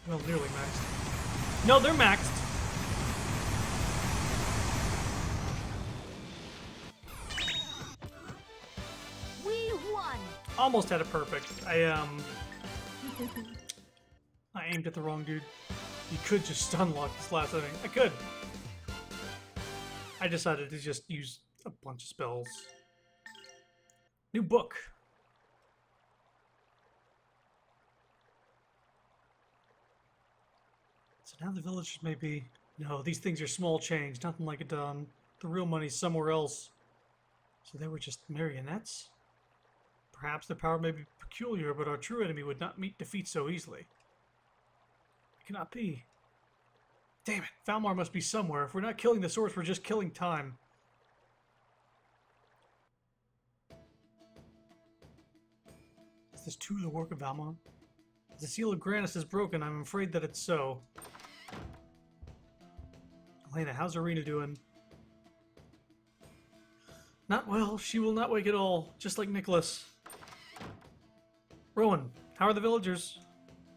Well, nearly maxed. No, they're maxed. We won. Almost had a perfect. I um, <laughs> I aimed at the wrong dude. You could just stun lock this last thing. I could. I decided to just use a bunch of spells. New book. Now the villagers may be. No, these things are small change. Nothing like it done. The real money's somewhere else. So they were just marionettes? Perhaps their power may be peculiar, but our true enemy would not meet defeat so easily. It cannot be. Damn it, Valmar must be somewhere. If we're not killing the source, we're just killing time. Is this too the work of Valmar? The seal of Granas is broken. I'm afraid that it's so. Elena, how's Arena doing? Not well. She will not wake at all, just like Nicholas. Roan, how are the villagers?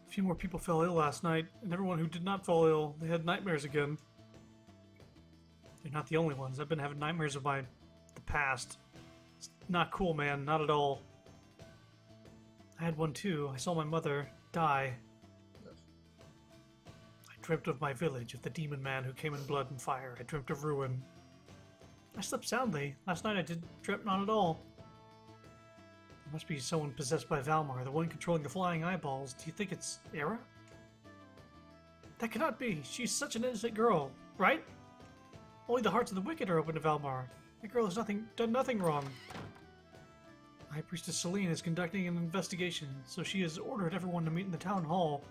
A few more people fell ill last night, and everyone who did not fall ill, they had nightmares again. They're not the only ones. I've been having nightmares of my the past. It's not cool, man. Not at all. I had one too. I saw my mother die. Dreamt of my village, of the demon man who came in blood and fire. I dreamt of ruin. I slept soundly. Last night I did dreamt not at all. There must be someone possessed by Valmar, the one controlling the flying eyeballs. Do you think it's Era? That cannot be. She's such an innocent girl, right? Only the hearts of the wicked are open to Valmar. That girl has nothing done nothing wrong. High Priestess Selene is conducting an investigation, so she has ordered everyone to meet in the town hall.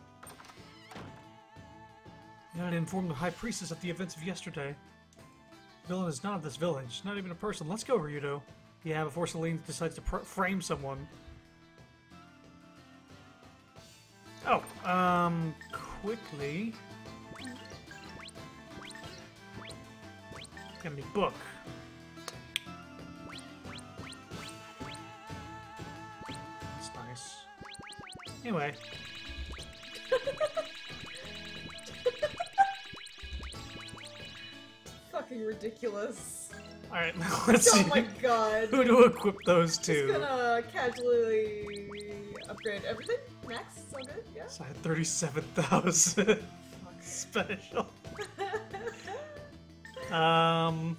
You to inform the High Priestess of the events of yesterday. The villain is not of this village, not even a person. Let's go, Ryudo. Yeah, before Selene decides to frame someone. Oh, um, quickly. A new book. That's nice. Anyway. <laughs> Fucking ridiculous. Alright, now <laughs> let's see Oh my god. who to equip those Just to. gonna casually upgrade everything. Max, sound good? Yeah. So I had 37,000 <laughs> special. <laughs> Um,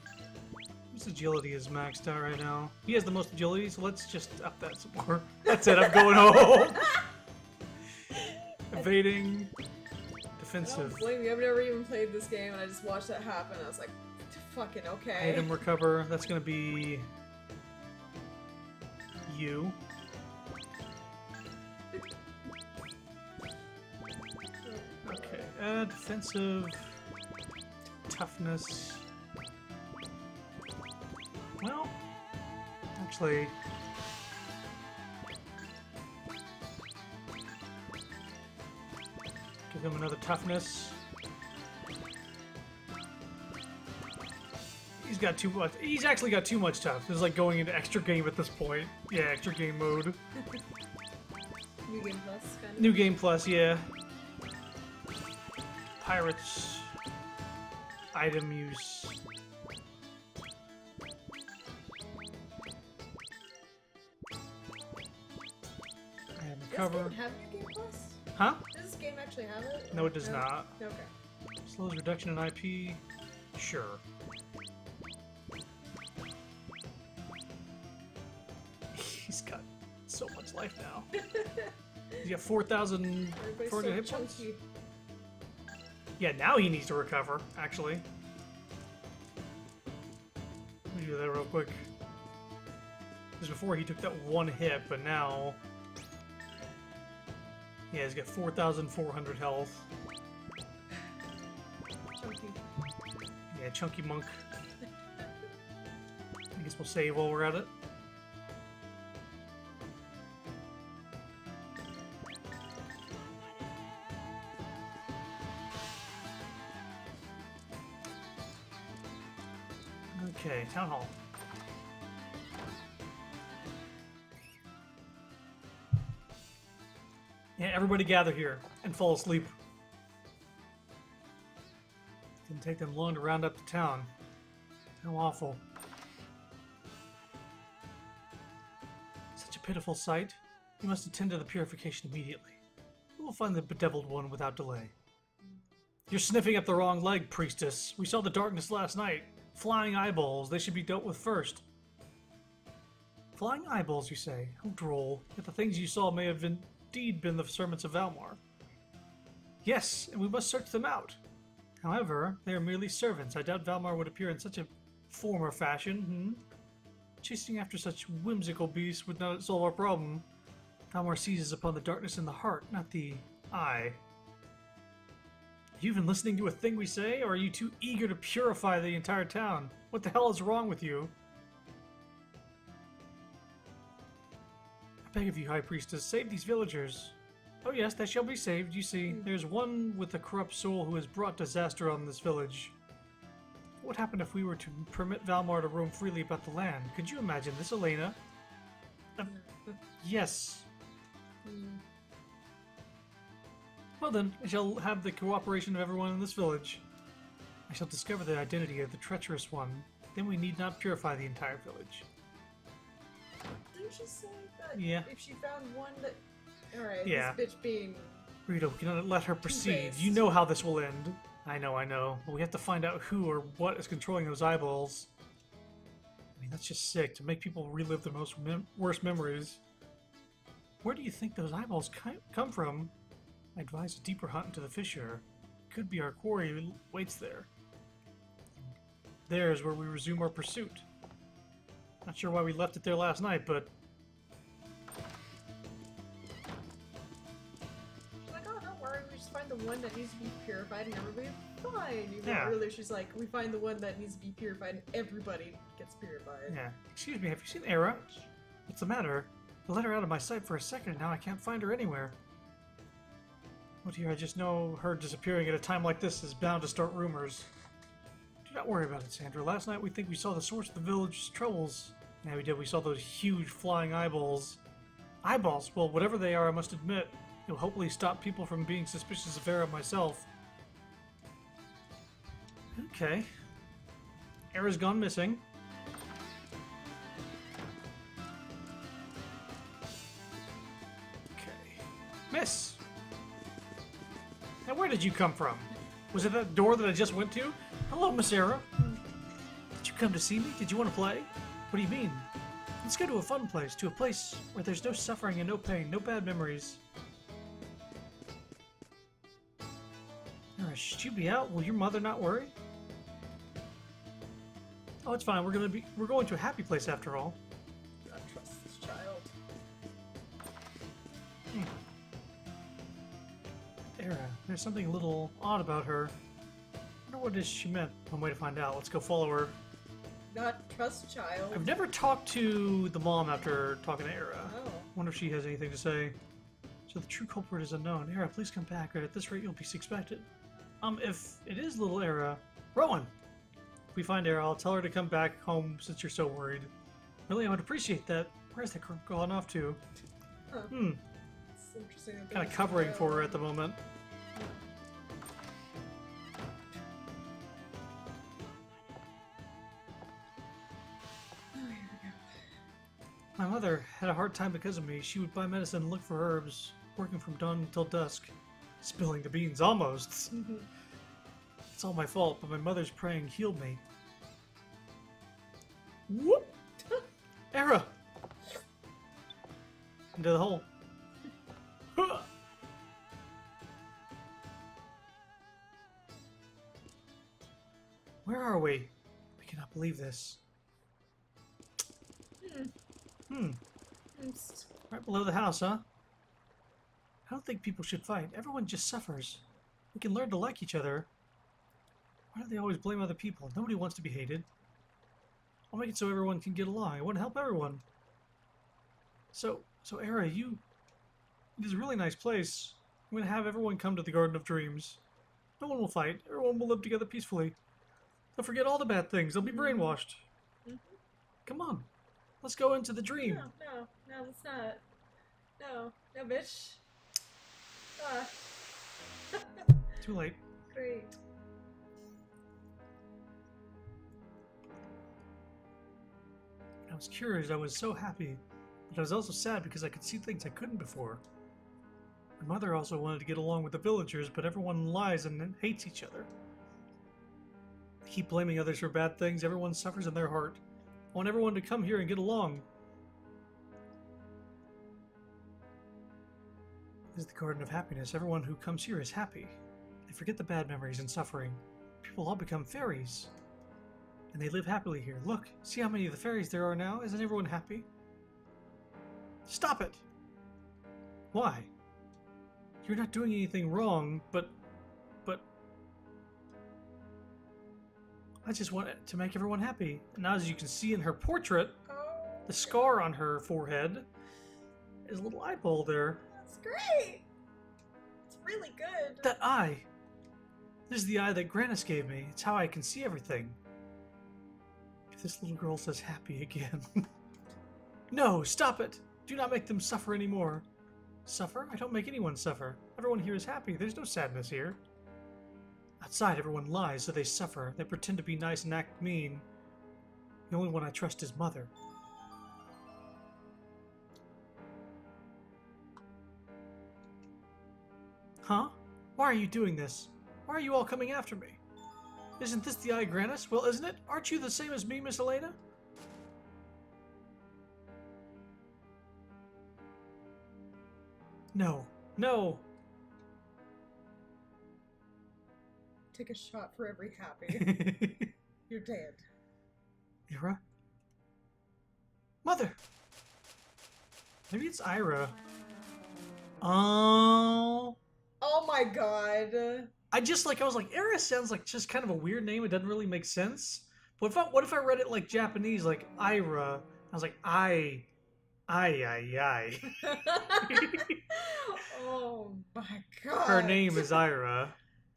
whose agility is maxed out right now? He has the most agility, so let's just up that some more. That's it, I'm going home. Evading, I defensive, don't blame you. I've never even played this game, and I just watched that happen. I was like, fucking okay. item recover. That's gonna be you. Okay, uh, defensive, toughness. Well, actually, give him another toughness. Got too much. He's actually got too much tough. It's like going into extra game at this point. Yeah, extra game mode. New Game Plus, kind of. New game plus, yeah. Pirates. Item use. Item Does cover. this game have New Game Plus? Huh? Does this game actually have it? No, it does not. Okay. Slows reduction in IP. Sure. Life now. <laughs> He's got 4,000 Everybody's 400 so hit points. chunky. Yeah, now he needs to recover, actually. Let me do that real quick. Because before he took that one hit, but now... Yeah, he's got 4,400 health. Chunky. Yeah, Chunky Monk. I guess we'll save while we're at it. Okay, Town Hall. Yeah, everybody gather here and fall asleep. Didn't take them long to round up the town. How awful. Such a pitiful sight. You must attend to the purification immediately. We will find the bedeviled one without delay. You're sniffing up the wrong leg, priestess. We saw the darkness last night. Flying eyeballs, they should be dealt with first. Flying eyeballs, you say? How droll. Yet the things you saw may have indeed been the servants of Valmar. Yes, and we must search them out. However, they are merely servants. I doubt Valmar would appear in such a form or fashion. Hmm? Chasing after such whimsical beasts would not solve our problem. Valmar seizes upon the darkness in the heart, not the eye. You even listening to a thing we say, or are you too eager to purify the entire town? What the hell is wrong with you? I beg of you, High Priestess, save these villagers. Oh yes, they shall be saved. You see, there's one with a corrupt soul who has brought disaster on this village. What would happen if we were to permit Valmar to roam freely about the land? Could you imagine this, Elena? Uh, yes. Well then, I shall have the cooperation of everyone in this village. I shall discover the identity of the treacherous one. Then we need not purify the entire village. Didn't she say that Yeah. if she found one that. Alright, Yeah. this bitch being. Rita, we cannot let her proceed. You know how this will end. I know, I know. But we have to find out who or what is controlling those eyeballs. I mean, that's just sick to make people relive their most mem- worst memories. Where do you think those eyeballs ki- come from? I advise a deeper hunt into the fissure. Could be our quarry waits there. There is where we resume our pursuit. Not sure why we left it there last night, but She's like, oh, don't worry, we just find the one that needs to be purified and everybody fine. Even Yeah. earlier she's like, we find the one that needs to be purified and everybody gets purified. Yeah. Excuse me, have you seen Era? What's the matter? I let her out of my sight for a second, and now I can't find her anywhere. Oh dear, I just know her disappearing at a time like this is bound to start rumors. Do not worry about it, Sandra. Last night we think we saw the source of the village's troubles. Yeah, we did. We saw those huge flying eyeballs. Eyeballs? Well, whatever they are, I must admit, it will hopefully stop people from being suspicious of Era myself. Okay. Era's gone missing. Okay. Miss! Now, where did you come from? Was it that door that I just went to? Hello, Miss Era. Did you come to see me? Did you want to play? What do you mean? Let's go to a fun place, to a place where there's no suffering and no pain, no bad memories. Era, should you be out? Will your mother not worry? Oh, it's fine. We're gonna be we're going to a happy place after all. Era, there's something a little odd about her. I wonder what she meant. One way to find out. Let's go follow her. Not trust child. I've never talked to the mom after talking to Era. Oh. Wonder if she has anything to say. So the true culprit is unknown. Era, please come back, or at this rate you'll be suspected. Um, if it is little Era, Roan. If we find Era, I'll tell her to come back home since you're so worried. Really, I would appreciate that. Where's that girl gone off to? Huh. Hmm, It's interesting. kind of covering for her at the moment. My mother had a hard time because of me. She would buy medicine and look for herbs, working from dawn until dusk. Spilling the beans almost. <laughs> Mm-hmm. it's all my fault, but my mother's praying healed me. Whoop! <laughs> Era! Into the hole. <laughs> Where are we? I cannot believe this. Hmm. It's- Right below the house, huh? I don't think people should fight. Everyone just suffers. We can learn to like each other. Why do they always blame other people? Nobody wants to be hated. I'll make it so everyone can get along. I want to help everyone. So, so Era, you. It is a really nice place. I'm going to have everyone come to the Garden of Dreams. No one will fight. Everyone will live together peacefully. They'll forget all the bad things. They'll be brainwashed. Mhm. Come on. Let's go into the dream. No, no, no, that's not. No, no, bitch. Ah, <laughs> Too late. great. I was curious, I was so happy, but I was also sad because I could see things I couldn't before. My mother also wanted to get along with the villagers, but everyone lies and hates each other. They keep blaming others for bad things, everyone suffers in their heart. I want everyone to come here and get along. This is the Garden of Happiness. Everyone who comes here is happy. They forget the bad memories and suffering. People all become fairies. And they live happily here. Look, see how many of the fairies there are now? Isn't everyone happy? Stop it! Why? You're not doing anything wrong, but. but. I just want to make everyone happy. And now, as you can see in her portrait, the scar on her forehead is a little eyeball there. that's great. It's really good. That eye! This is the eye that Granas gave me. It's how I can see everything. If this little girl says happy again. <laughs> no, stop it! Do not make them suffer anymore. Suffer? I don't make anyone suffer. Everyone here is happy. There's no sadness here. Outside, everyone lies, so they suffer. They pretend to be nice and act mean. The only one I trust is Mother. Huh? Why are you doing this? Why are you all coming after me? Isn't this the Eye Granas? Well, isn't it? Aren't you the same as me, Miss Elena? No. No. Take a shot for every happy. <laughs> You're dead. Ira? Mother! Maybe it's Ira. Oh. Oh my god. I just like I was like Ira sounds like just kind of a weird name. It doesn't really make sense. What if I, what if I read it like Japanese, like Ira? I was like I, I, I, I. <laughs> <laughs> oh my god. Her name is Ira.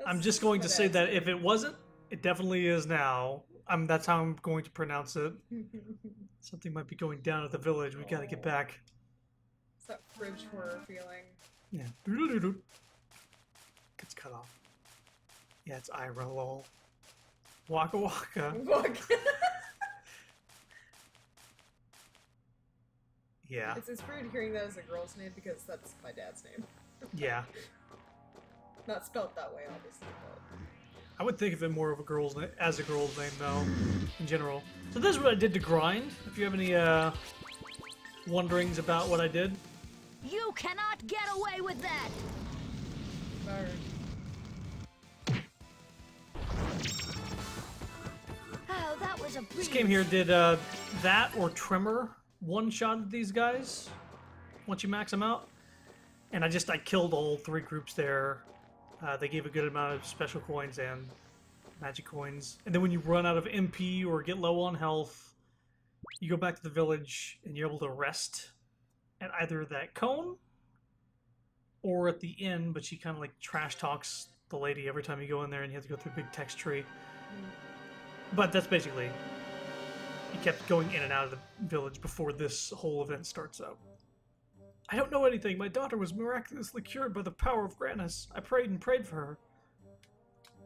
I'm just going to say that if it wasn't, it definitely is now. I'm that's how I'm going to pronounce it. <laughs> Something might be going down at the village. We gotta get back. it's that fridge horror feeling. Yeah. Gets cut off. Yeah, it's Ira lol. Waka waka. <laughs> Look. Yeah. it's, it's weird hearing that as a girl's name because that's my dad's name. Yeah. <laughs> Not spelled that way, obviously, but. I would think of it more of a girl's name as a girl's name though, in general. So this is what I did to grind. If you have any uh wonderings about what I did. You cannot get away with that! Or, Oh, that was a This breeze. game here did uh that or Tremor one shot these guys once you max them out. And I just I killed all three groups there. Uh, they gave a good amount of special coins and magic coins. And then when you run out of MP or get low on health, you go back to the village and you're able to rest at either that cone or at the inn, but she kind of like trash talks the lady every time you go in there and you have to go through a big text tree. But that's basically he kept going in and out of the village before this whole event starts up. I don't know anything. My daughter was miraculously cured by the power of Granas. I prayed and prayed for her.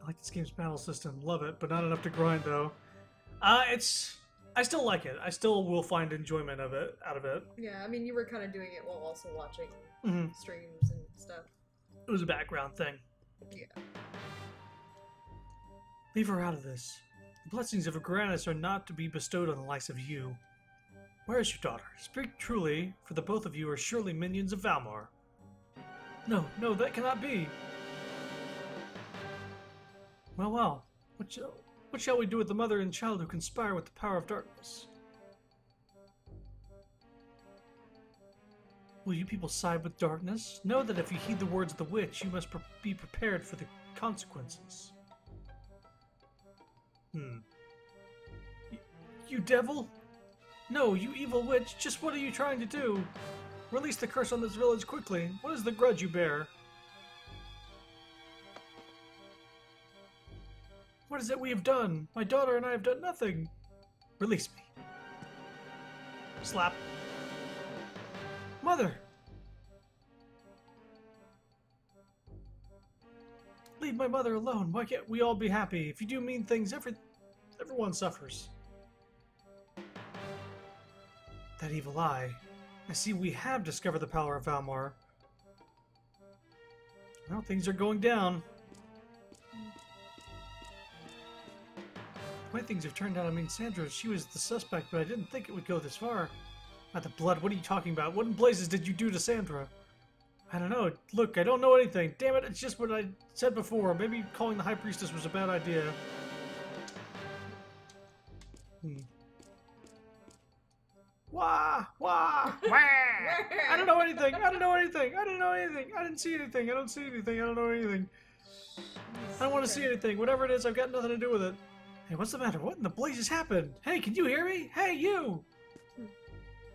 I like this game's battle system. Love it, but not enough to grind though. Uh, it's. I still like it. I still will find enjoyment of it out of it. yeah, I mean, you were kind of doing it while also watching hmm streams and stuff. It was a background thing. Yeah. Leave her out of this. The blessings of Granas are not to be bestowed on the likes of you. Where is your daughter? Speak truly, for the both of you are surely minions of Valmar. No, no, that cannot be. Well, well, what shall, what shall we do with the mother and child who conspire with the power of darkness? Will you people side with darkness? Know that if you heed the words of the witch, you must pre- be prepared for the consequences. Hmm. Y- you devil? No, you evil witch, just what are you trying to do? Release the curse on this village quickly. What is the grudge you bear? What is it we have done? My daughter and I have done nothing. Release me. Slap. Mother! Leave my mother alone. Why can't we all be happy? If you do mean things, every, everyone suffers. That evil eye. I see we have discovered the power of Valmar. Well, things are going down. The way things have turned out, I mean, Sandra, she was the suspect, but I didn't think it would go this far. Not the blood, what are you talking about? What in blazes did you do to Sandra? I don't know. Look, I don't know anything. Damn it, it's just what I said before. Maybe calling the High Priestess was a bad idea. Hmm. Wah! Wah! Wah! I don't know anything! I don't know anything! I don't know anything! I didn't see anything! I don't see anything! I don't know anything! I don't want to see anything! Whatever it is, I've got nothing to do with it! Hey, what's the matter? What in the blazes happened? Hey, can you hear me? Hey, you!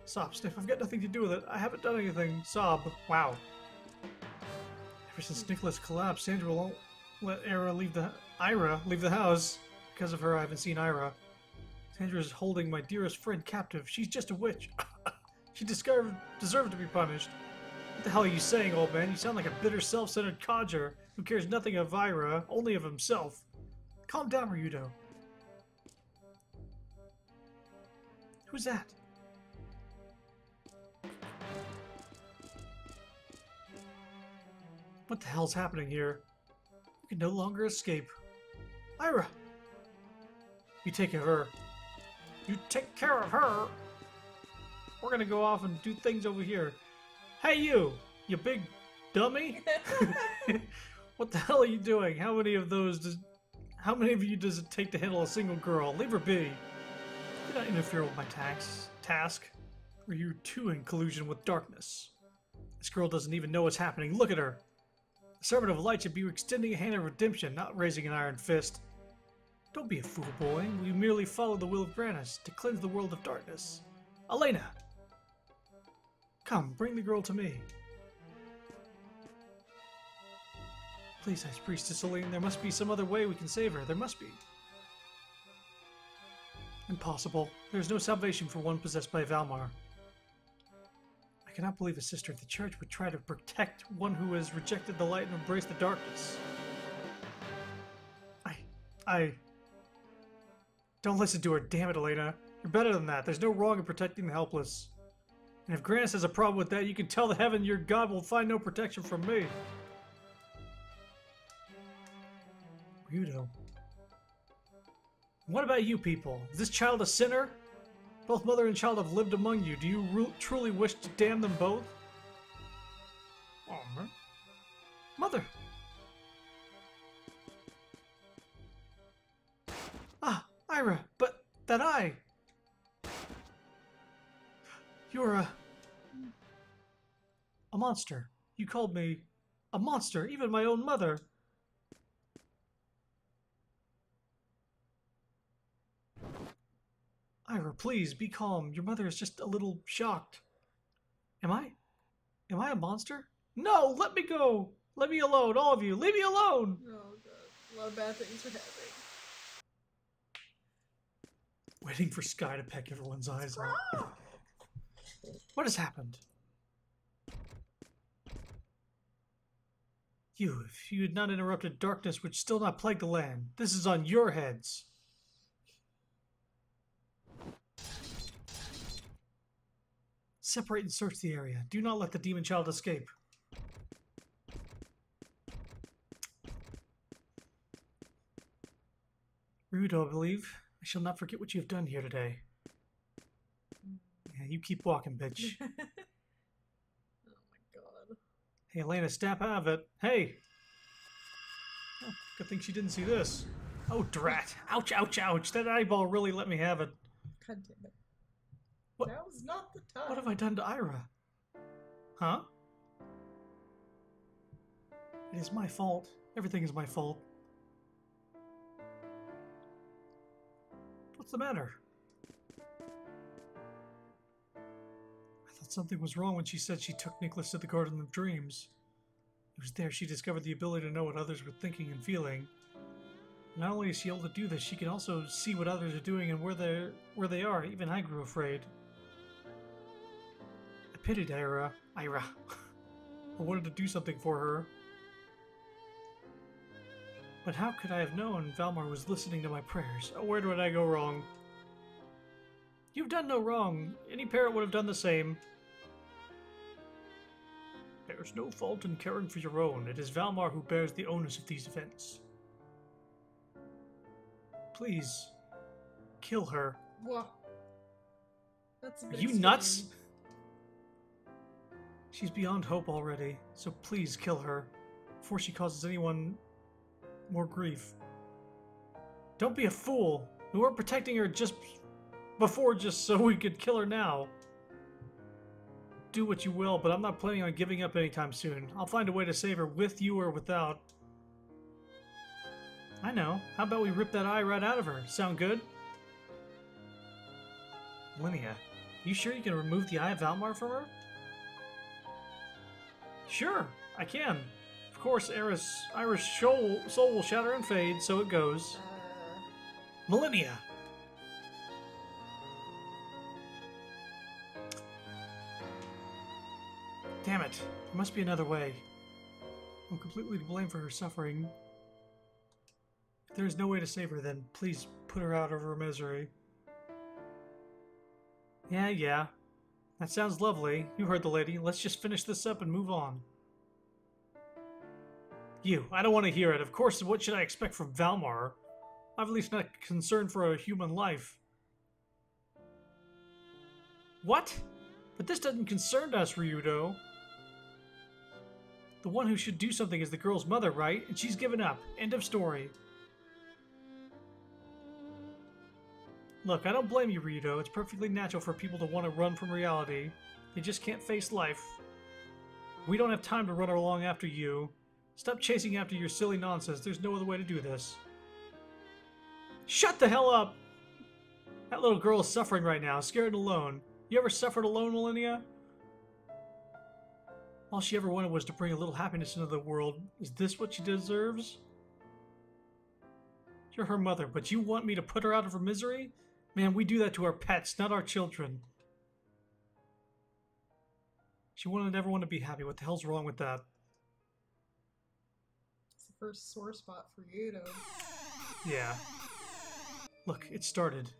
Sob, Sniff, I've got nothing to do with it. I haven't done anything. Sob. Wow. Ever since Nicholas collapsed, Sandra won't let Ira leave the Ira leave the house. Because of her, I haven't seen Ira. Sandra is holding my dearest friend captive. She's just a witch. <coughs> she deserved deserved to be punished. What the hell are you saying, old man? You sound like a bitter, self-centered codger who cares nothing of Ira, only of himself. Calm down, Ryudo. Who's that? What the hell's happening here? You can no longer escape. Ira! You take care of her. You take care of her! We're gonna go off and do things over here. Hey you! You big dummy! <laughs> what the hell are you doing? How many of those does... How many of you does it take to handle a single girl? Leave her be. Do not interfere with my tax, task. Or you're too in collusion with darkness. This girl doesn't even know what's happening. Look at her! The servant of light should be extending a hand of redemption, not raising an iron fist. Don't be a fool, boy. We merely follow the will of Granas to cleanse the world of darkness. Elena! Come, bring the girl to me. Please, High Priestess Selene, there must be some other way we can save her. There must be. Impossible. There is no salvation for one possessed by Valmar. I cannot believe a sister of the church would try to protect one who has rejected the light and embraced the darkness. I. I. Don't listen to her, damn it, Elena. You're better than that. There's no wrong in protecting the helpless. And if Granas has a problem with that, you can tell the heaven your God will find no protection from me. Ryudo. What about you people? Is this child a sinner? Both mother and child have lived among you. Do you truly wish to damn them both? Oh, man. Mother! Ira, but that eye! You're a... a monster. You called me a monster, even my own mother. Ira, please, be calm. Your mother is just a little shocked. Am I? Am I a monster? No, let me go! Let me alone, all of you! Leave me alone! Oh god. A lot of bad things are happening. Waiting for Skye to peck everyone's eyes out. What has happened? You, if you had not interrupted darkness which still not plagued the land, this is on your heads. Separate and search the area. Do not let the demon child escape. Ryudo, I believe. I shall not forget what you have done here today. Yeah, you keep walking, bitch. <laughs> oh my god. hey, Elena, snap out of it. Hey! Oh, good thing she didn't see this. Oh, drat. <laughs> Ouch, ouch, ouch. That eyeball really let me have it. God damn it. What- That was not the time. What have I done to Ira? Huh? It is my fault. Everything is my fault. What's the matter? I thought something was wrong when she said she took Nicholas to the Garden of Dreams. It was there she discovered the ability to know what others were thinking and feeling. Not only is she able to do this, she can also see what others are doing and where they where they are. Even I grew afraid. I pitied Ira. Ira. <laughs> I wanted to do something for her. But how could I have known Valmar was listening to my prayers? Oh, where did I go wrong? You've done no wrong. Any parent would have done the same. There's no fault in caring for your own. It is Valmar who bears the onus of these events. Please, kill her. Whoa. That's a Are you nuts? She's beyond hope already, so please kill her before she causes anyone more grief. Don't be a fool. We weren't protecting her just before just so we could kill her now. Do what you will, but I'm not planning on giving up anytime soon. I'll find a way to save her with you or without. I know. How about we rip that eye right out of her? Sound good? Linnea, you sure you can remove the Eye of Valmar from her? Sure, I can. Course, Ira's, soul, soul will shatter and fade, so it goes. Millenia! Damn it. There must be another way. I'm completely to blame for her suffering. If there is no way to save her, then please put her out of her misery. Yeah, yeah. That sounds lovely. You heard the lady. Let's just finish this up and move on. You, I don't want to hear it. Of course, what should I expect from Valmar? I'm at least not concerned for a human life. What? But this doesn't concern us, Ryudo. The one who should do something is the girl's mother, right? And she's given up. End of story. Look, I don't blame you, Ryudo. It's perfectly natural for people to want to run from reality. They just can't face life. We don't have time to run along after you. Stop chasing after your silly nonsense. There's no other way to do this. Shut the hell up! That little girl is suffering right now, scared and alone. You ever suffered alone, Millenia? All she ever wanted was to bring a little happiness into the world. Is this what she deserves? You're her mother, but you want me to put her out of her misery? Man, we do that to our pets, not our children. She wanted everyone to be happy. What the hell's wrong with that? First sore spot for you to. Yeah. Look, it started.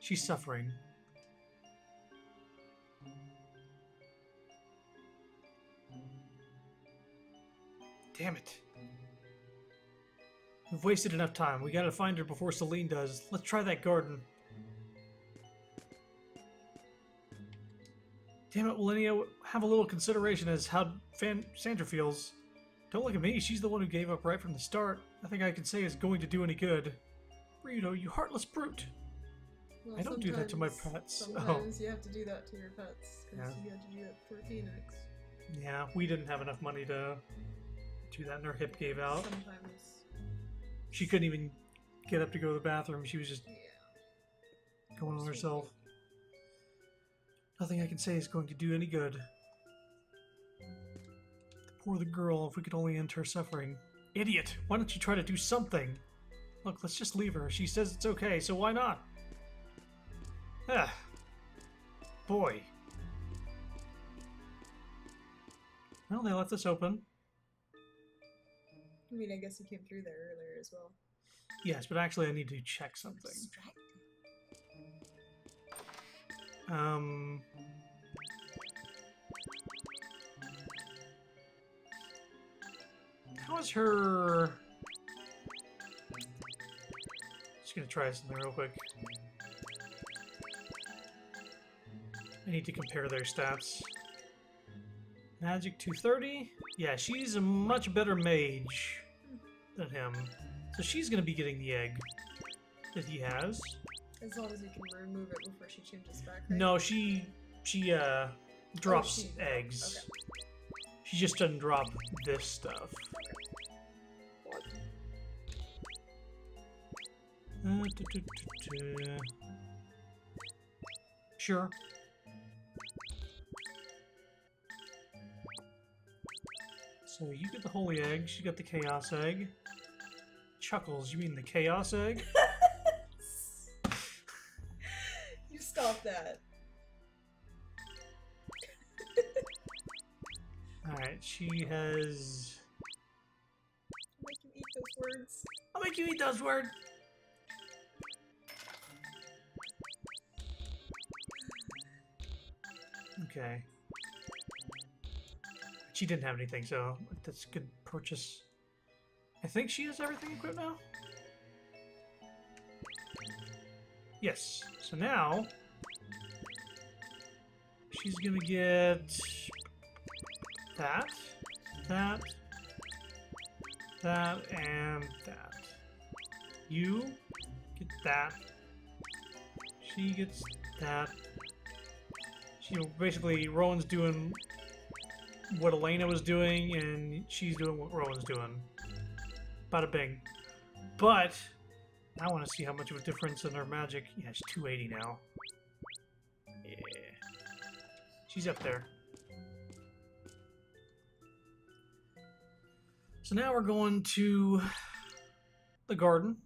She's suffering. Damn it. We've wasted enough time. We gotta find her before Selene does. Let's try that garden. Damn it, Millenia, have a little consideration as how Fan Sandra feels. Don't look at me, she's the one who gave up right from the start. Nothing I can say is going to do any good. Ryudo, you heartless brute! Well, I don't do that to my sometimes- pets. Oh. Sometimes you have to do that to your pets because Yeah. you had to do it for Phoenix. Yeah, we didn't have enough money to do that, and her hip gave out. Sometimes, She couldn't even get up to go to the bathroom. She was just yeah. going on herself. Nothing I can say is going to do any good. The poor the girl, if we could only end her suffering. Idiot! Why don't you try to do something? Look, let's just leave her. She says it's okay, so why not? Ah. Boy. Well, they left this open. I mean, I guess you came through there earlier as well. Yes, but actually I need to check something. Um. How is her? Just gonna try something real quick. I need to compare their stats. Magic 230. Yeah, she's a much better mage than him. So she's gonna be getting the egg that he has. As long as you can remove it before she changes back. right? No, she she uh drops she- eggs. okay. She just doesn't drop this stuff. Uh. Sure. So you get the holy egg, she got the chaos egg. Chuckles, you mean the chaos egg? <laughs> You stop that. <laughs> Alright, she has. I'll Make you eat those words. I'll make you eat those words. Okay. She didn't have anything, so that's a good purchase. I think she has everything equipped now. Yes. So now she's gonna get that, that, that, and that. You get that, she gets that. She basically Roan's doing what Elena was doing, and she's doing what Roan's doing. Bada bing. But I want to see how much of a difference in her magic. Yeah, she's 280 now. Yeah, she's up there. So now we're going to the garden.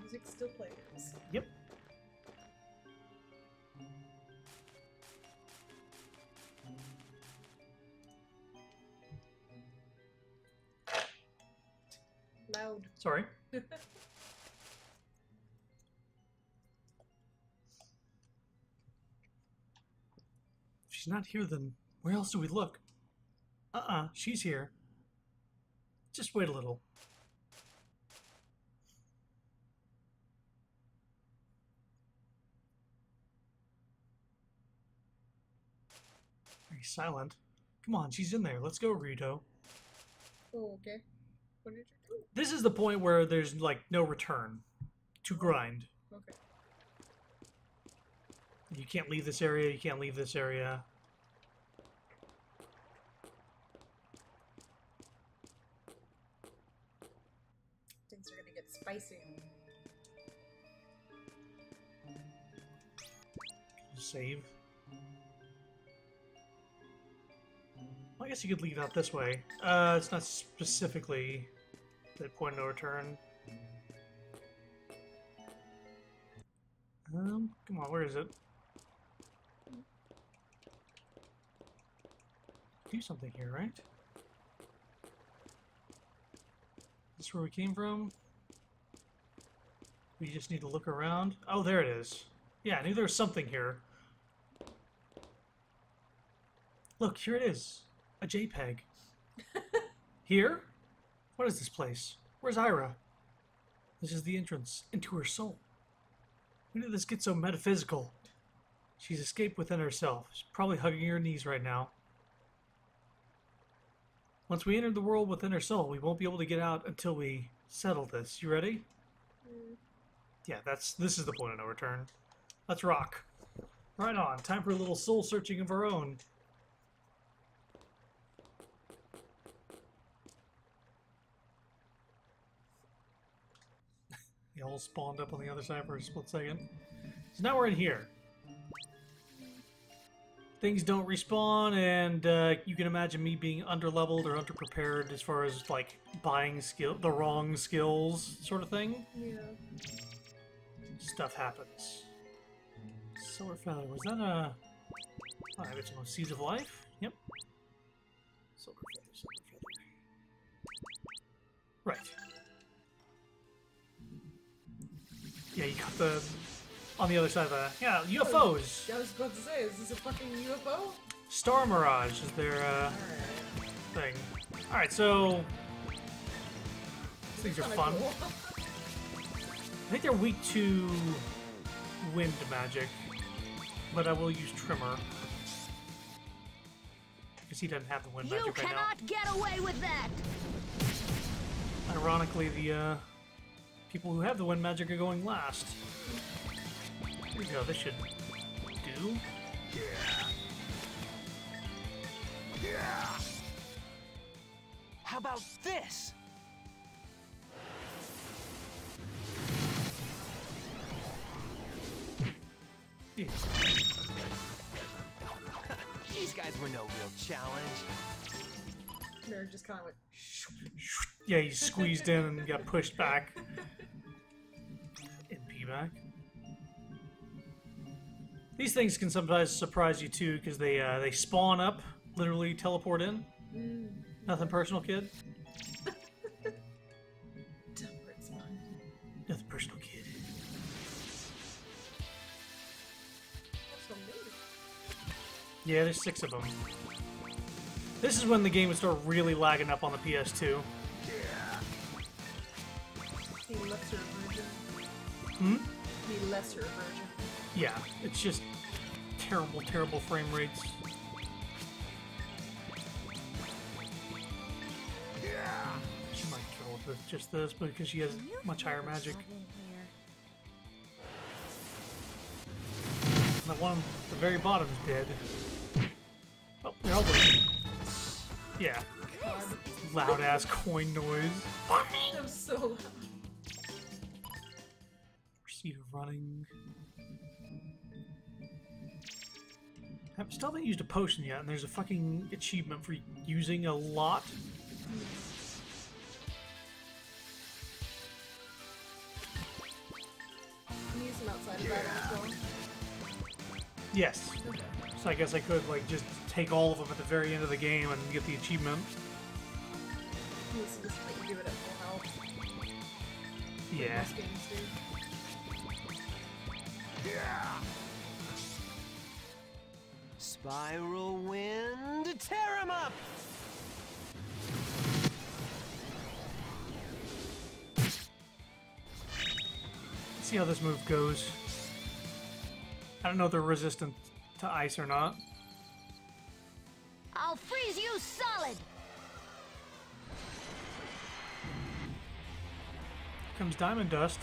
Music still plays. Yep. Loud. Sorry. If she's not here, then where else do we look? Uh-uh, she's here. Just wait a little. Very silent. Come on, she's in there. Let's go, Ryudo. Oh, okay. What did you do? This is the point where there's like no return to grind. Okay. You can't leave this area, you can't leave this area. Things are gonna get spicy. Save. Well, I guess you could leave out this way. Uh, it's not specifically the point of no return. Um, come on, where is it? Do something here, right? This where we came from? We just need to look around. Oh, there it is. Yeah, I knew there was something here. Look, here it is. A JPEG. <laughs> here? What is this place? Where's Ira? This is the entrance into her soul. When did this get so metaphysical? She's escaped within herself. She's probably hugging her knees right now. Once we enter the world within her soul, we won't be able to get out until we settle this. You ready? Mm. Yeah, that's this is the point of no return. Let's rock. Right on. Time for a little soul searching of our own. They all spawned up on the other side for a split second. So now we're in here. Things don't respawn, and uh, you can imagine me being underleveled or underprepared as far as like buying skill, the wrong skills, sort of thing. Yeah. Stuff happens. Silver feather. Was that a? Oh, I some seeds of life. Yep. Silver feather. Silver feather. Right. Yeah, you got the on the other side of the yeah UFOs. I was about to say, is this a fucking UFO? Star Mirage is their uh, Alright. thing. All right, so these things are fun. cool. I think they're weak to wind magic, but I will use Trimmer because he doesn't have the wind You magic right now. You cannot get away with that! Ironically, the uh, people who have the wind magic are going last. Here we go. This should do. Yeah. Yeah! How about this? <laughs> These guys were no real challenge. They're just kind of like, Yeah, he squeezed in and got pushed back. <laughs> Back. These things can sometimes surprise you too, because they uh, they spawn up, literally teleport in. Nothing personal, kid. <laughs> Nothing personal, kid. That's so neat. Yeah, there's six of them. This is when the game would start really lagging up on the PS2. The lesser version. Hmm? The lesser version. Yeah, it's just terrible, terrible frame rates. Yeah! She might kill with just this because she has much higher magic. The one at the very bottom is dead. Oh, they're all dead. Yeah. Loud ass coin noise. That was so loud. Of running. I still haven't used a potion yet, and there's a fucking achievement for using a lot. Can you use them outside of that as well? Yes. Okay. So I guess I could like just take all of them at the very end of the game and get the achievement. Can Spiral wind, tear him up! see how this move goes. I don't know if they're resistant to ice or not. I'll freeze you solid! Comes Diamond Dust.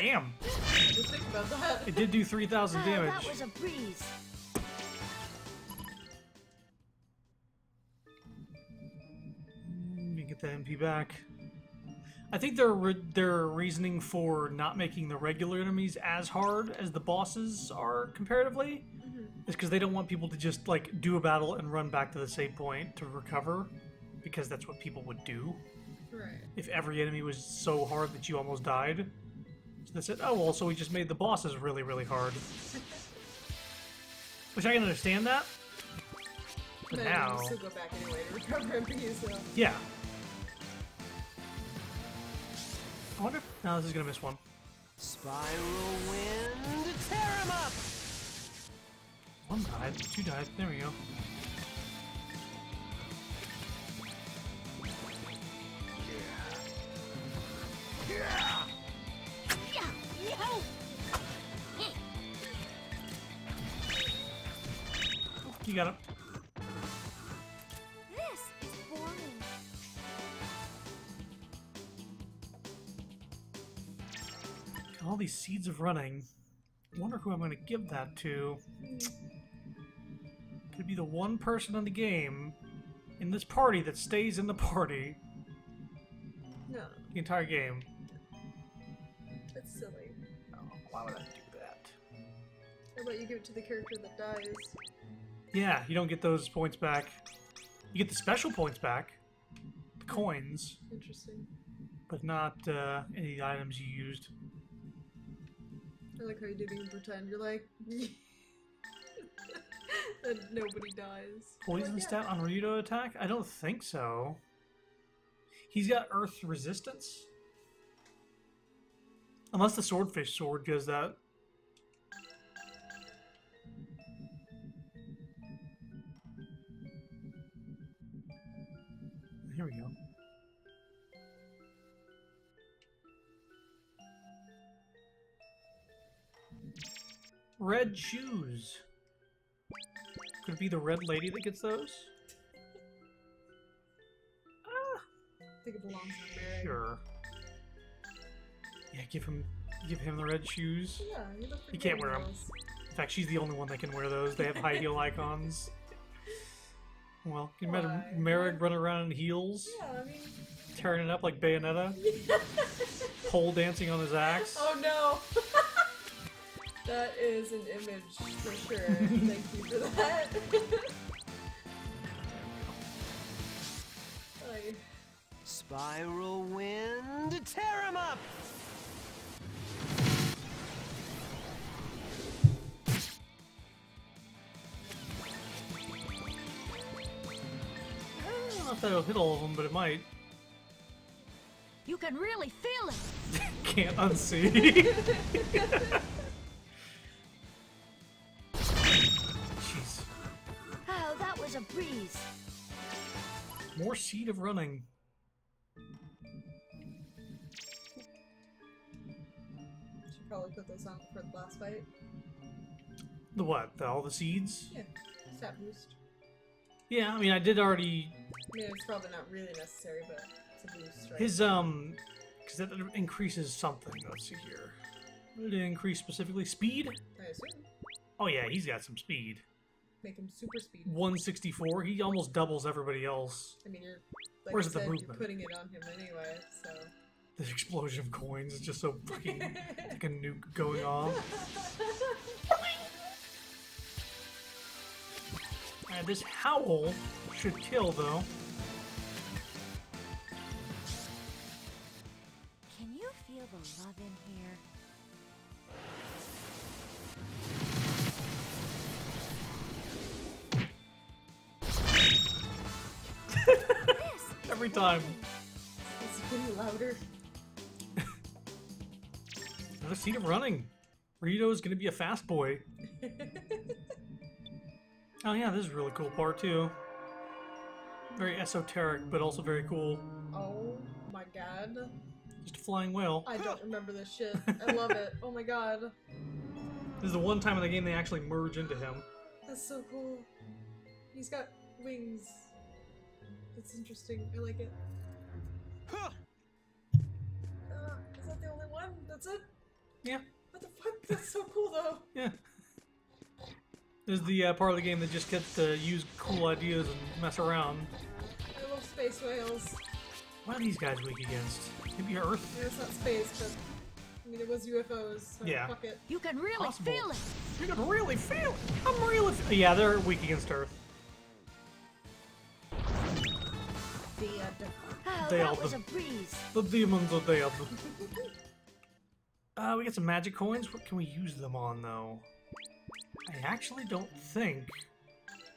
Damn! Just think about that. It did do 3,000 Ah, damage. that was a breeze. Let me get the MP back. I think their their reasoning for not making the regular enemies as hard as the bosses are comparatively is because they don't want people to just like do a battle and run back to the save point to recover, because that's what people would do Right. if every enemy was so hard that you almost died. So they said, oh well, so we just made the bosses really really hard. <laughs> Which I can understand that. But But now, you still go back anyway to recover MP, so. yeah. I wonder. If, no, this is gonna miss one. Spiral wind, tear him up! One died, two died. There we go. Seeds of running. I wonder who I'm gonna give that to. Could be the one person in the game in this party that stays in the party No, the entire game. that's silly. Oh, why would I do that? How about you give it to the character that dies? Yeah, you don't get those points back. You get the special points back, the coins, Interesting. but not uh, any items you used. I like how you didn't even pretend. You're like. <laughs> that nobody dies. Poison Like, yeah. stat on Ryudo attack? I don't think so. He's got earth resistance. Unless the swordfish sword does that. Here we go. Red shoes. Could it be the red lady that gets those? Ah, I think it belongs to sure. Yeah, give him give him the red shoes. Yeah, you look He can't wear them. those. In fact, she's the only one that can wear those. They have high heel <laughs> icons. Well, you imagine Why? Mareg running around in heels, Yeah, I mean. tearing it up like Bayonetta, <laughs> pole dancing on his axe? oh no! <laughs> that is an image for sure. Thank you for that. <laughs> like, Spiral wind, tear him up! I don't know if that'll hit all of them, but it might. You can really feel it! <laughs> Can't unsee. <laughs> was a breeze. More seed of running. should probably put those on for the last fight. The what? The, all the seeds? Yeah, stat boost. Yeah, I mean, I did already I mean, it's probably not really necessary, but it's a boost, right? his um, because that increases something. Let's see here. What did it increase specifically? Speed? I assume. Oh yeah, he's got some speed. Make him super speedy. 164. He almost doubles everybody else. I mean, you're like Where's I the said, you're movement? putting it on him anyway, so. The explosion of coins is just so fucking <laughs> like a nuke going off. <laughs> And this howl should kill though. Can you feel the love in here? <laughs> Every time. It's getting louder. Let's see him running. Rito is gonna be a fast boy. <laughs> Oh yeah, this is a really cool part too. Very esoteric, but also very cool. Oh my god. Just a flying whale. I don't <gasps> remember this shit. <laughs> I love it. Oh my god. This is the one time in the game they actually merge into him. That's so cool. He's got wings. It's interesting. I like it. Huh. Uh, is that the only one? That's it? Yeah, What the fuck? That's so cool though. yeah. This is the uh, part of the game that just gets to use cool ideas and mess around. I love space whales. What are these guys weak against? Maybe Earth? Yeah, it's not space, but I mean it was UFOs, so Yeah. fuck it. You can really Possible. feel it. You can really feel it. I'm really. F- yeah, they're weak against Earth. Dead. Oh, They that was the- a breeze. The demons are dead. <laughs> Uh, we got some magic coins. What can we use them on, though? I actually don't think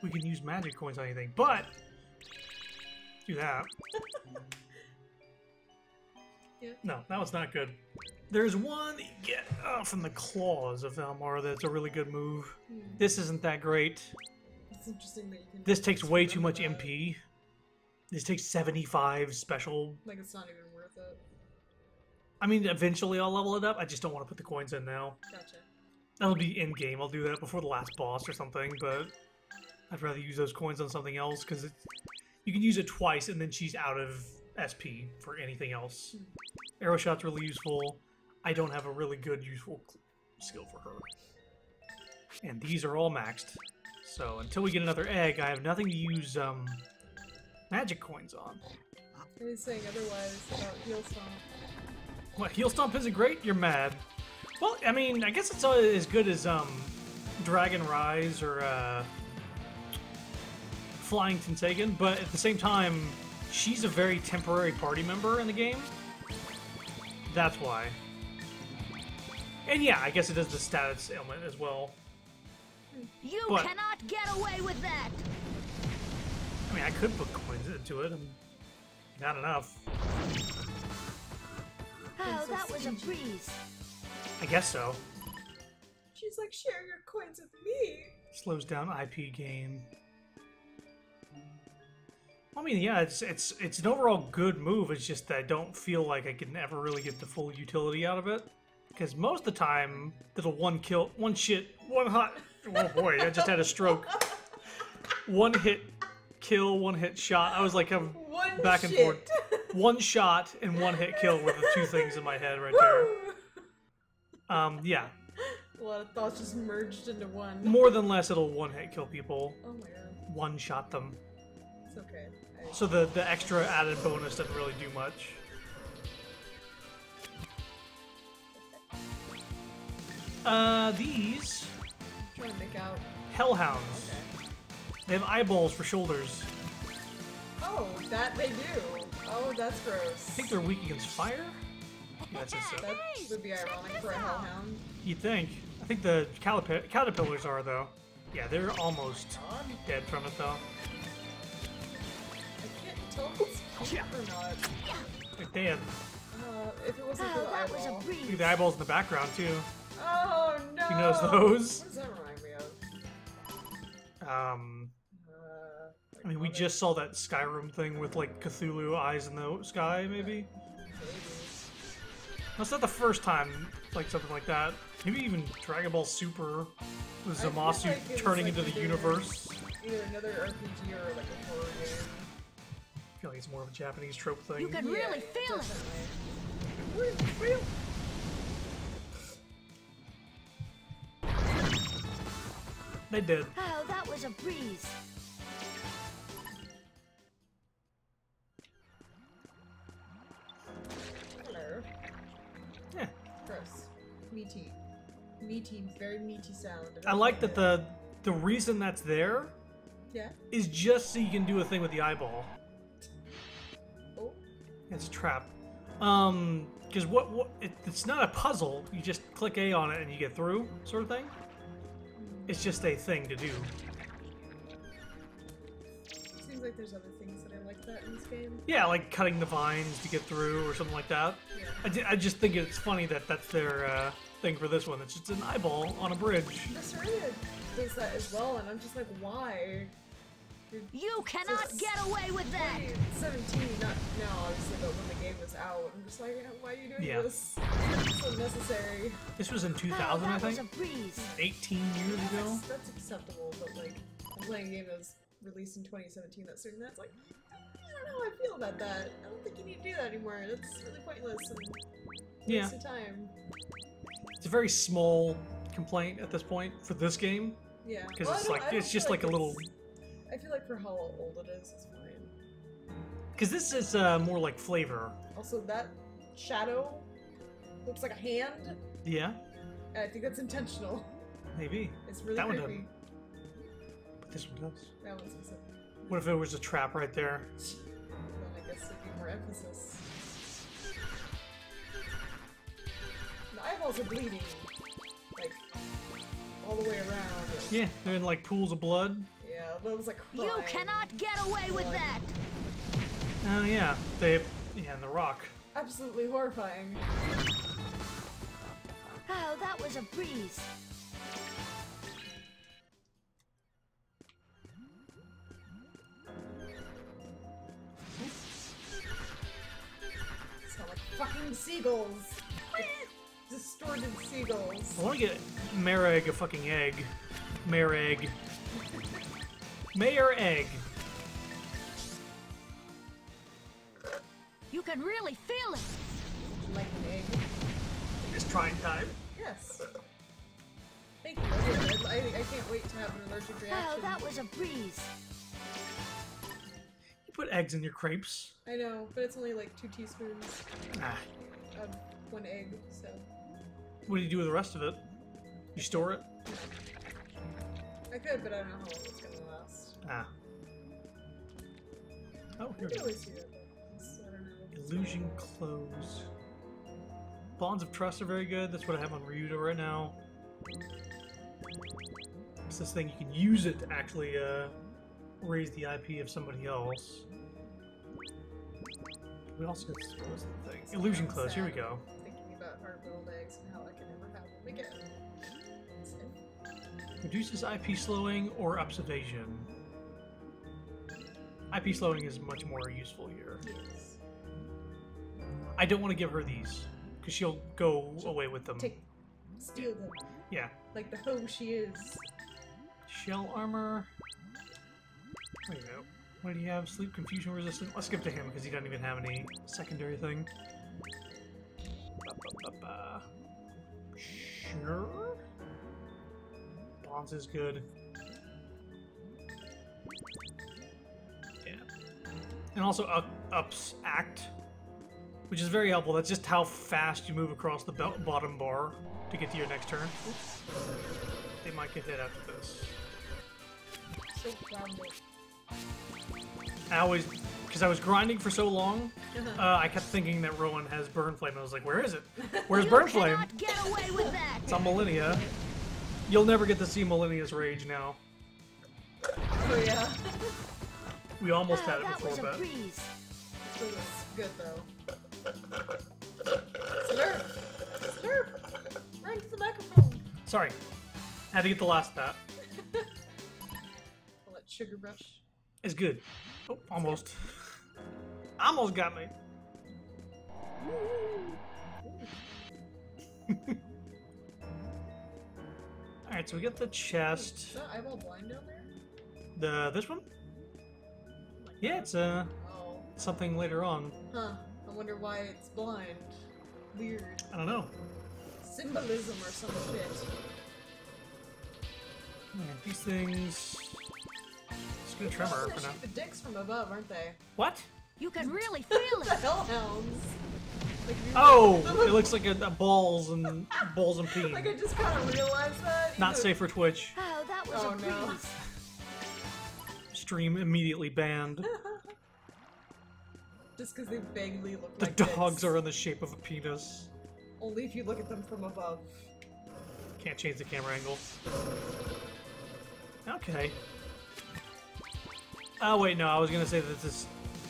we can use magic coins on anything, but do that. <laughs> No, that was not good. There's one that you get uh, from the claws of Elmar that's a really good move. Hmm. This isn't that great. It's interesting that you can. This takes way too much. MP. This takes 75 special. Like it's not even worth it. I mean, eventually I'll level it up. I just don't want to put the coins in now. Gotcha. That'll be in game. I'll do that before the last boss or something, but I'd rather use those coins on something else because you can use it twice and then she's out of SP for anything else. Arrow shot's really useful. I don't have a really good useful skill for her. And these are all maxed. So until we get another egg, I have nothing to use um, magic coins on. I was saying otherwise about heel stomp. What, Heel Stomp isn't great? You're mad. Well, I mean, I guess it's uh, as good as um, Dragon Rise or uh, Flying Tensagen, but at the same time, she's a very temporary party member in the game. That's why. And yeah, I guess it does the status ailment as well. You But- cannot get away with that. I mean, I could put coins into it, and not enough. Oh, so that was a breeze. I guess so. She's like, share your coins with me. slows down IP gain. I mean, yeah, it's it's it's an overall good move. It's just that I don't feel like I can ever really get the full utility out of it. Because most of the time, it'll one kill, one shit, one hot. Oh boy, I just had a stroke. <laughs> One hit kill, one hit shot. I was like, I'm One back and forth. One shot and one hit kill were the two things in my head right there. <laughs> Um, yeah, A lot of thoughts just merged into one. more than less, it'll one hit kill people, Oh my god. one shot them. It's okay. I, So the the extra added bonus doesn't really do much. Uh, these I'm trying to make out. hellhounds. Okay. They have eyeballs for shoulders. Oh, that they do. Oh, that's gross. I think they're weak against fire. Yeah, that's so. That would be ironic for a hellhound. You'd think. I think the calip- caterpillars are though. Yeah, they're almost dead from it though. I can't tell if it's Yeah. or not. Like they have Uh, if it wasn't for Oh, the that was a eyeball. look breeze. at the eyeballs in the background too. Oh no! You notice those? What does that remind me of? Um, I mean, we just saw that Skyrim thing with like Cthulhu eyes in the sky, maybe. That's not the first time like something like that. Maybe even Dragon Ball Super with Zamasu like turning like, into the universe. either another RPG or like a horror game. I feel like it's more of a Japanese trope thing. You can Yeah, really feel it. definitely. They did. Oh, that was a breeze. Meaty. Meaty, very meaty sound. I like that the the reason that's there Yeah. is just so you can do a thing with the eyeball. Oh. It's a trap. Um, because what what it, it's not a puzzle. You just click A on it and you get through, sort of thing. It's just a thing to do. Seems like there's other things that I like that in this game. Yeah, like cutting the vines to get through or something like that. Yeah. I, I just think it's funny that that's their uh, thing for this one. It's just an eyeball on a bridge. Desiree does that as well, and I'm just like, why? You're You cannot get away with that. 17, not now, obviously, but when the game was out, I'm just like, why are you doing Yeah. this? It's so necessary. This was in Oh, 2000, I that was think. a breeze. 18 years ago. That's, that's acceptable, but like, I'm playing a game that was released in 2017 that's doing that. It's like, I don't know how I feel about that. I don't think you need to do that anymore. That's really pointless and Yeah. waste of time. It's a very small complaint at this point for this game Yeah. because Well, it's like it's just feel like a little. I feel like for how old it is, it's fine. Because this is uh, more like flavor. Also, that shadow looks like a hand, Yeah, and I think that's intentional. maybe. It's really That one creepy. But this one does. That one's specific. What if it was a trap right there? Then I guess it'd be more emphasis. Eyeballs are bleeding, like all the way around. Yeah, they're in like pools of blood. Yeah, that was like You cannot get away with that. Oh yeah, they. Yeah, and the rock. Absolutely horrifying. Oh, that was a breeze. Sound like fucking seagulls. Distorted seagulls. I want to get Mareg a fucking egg. Mareg. Mayor egg. You can really feel it. Like an egg. It's trying time. Yes. Thank you. I. I, I can't wait to have an allergic reaction. Oh, that was a breeze. You put eggs in your crepes. I know, but it's only like two teaspoons Ah, of one egg, so. What do you do with the rest of it? You store it? I could, but I don't know how long it's gonna last. Ah. Oh, here it is. do it's- I don't know. Illusion close. Bonds of trust are very good. That's what I have on Ryudo right now. It's this thing you can use it to actually uh, raise the IP of somebody else. We also got what was the thing? Illusion close. Here we go. Thinking hard-boiled eggs and how I can never have them again. So, Reduces IP slowing or ups evasion. IP slowing is much more useful here. yes. I don't want to give her these because she'll go away with them. Take, steal them Yeah. like the hoe she is. Shell armor. Wait a minute. What do you have? Sleep confusion resistant? Let's skip to him because he doesn't even have any secondary thing. Ba. Sure. Bonds is good. Yeah. And also up, ups act, which is very helpful. That's just how fast you move across the bottom bar to get to your next turn. They might get hit after this. So. I always, because I was grinding for so long, uh, I kept thinking that Roan has Burn Flame. I was like, where is it? Where's You Burn Flame? get away with that. It's on Millenia. You'll never get to see Millenia's Rage now. Oh yeah. We almost Oh, had it that was before, a but breeze. This is good though. Slurp! Slurp! Run to the microphone! sorry. Had to get the last of that. <laughs> I'll let Sugar Rush. It's good. Oh, almost. Almost got me. <laughs> Alright, so we got the Is chest. that eyeball blind down there? The this one? Yeah, it's uh Oh. something later on. Huh. I wonder why it's blind. Weird. I don't know. Symbolism or some shit. Yeah, these things. It's gonna tremor They're for now. shoot the dicks from above, aren't they? What? You can really feel the it. hellhounds. Like, Oh, <laughs> it looks like a, a balls and balls and peen. like I just kind of realized that. Not even- safe for Twitch. Oh, that was Oh a no. Stream immediately banned. <laughs> just because they vaguely look The like dogs dicks. are in the shape of a penis. Only if you look at them from above. Can't change the camera angle. Okay. Oh wait, no, I was gonna say that this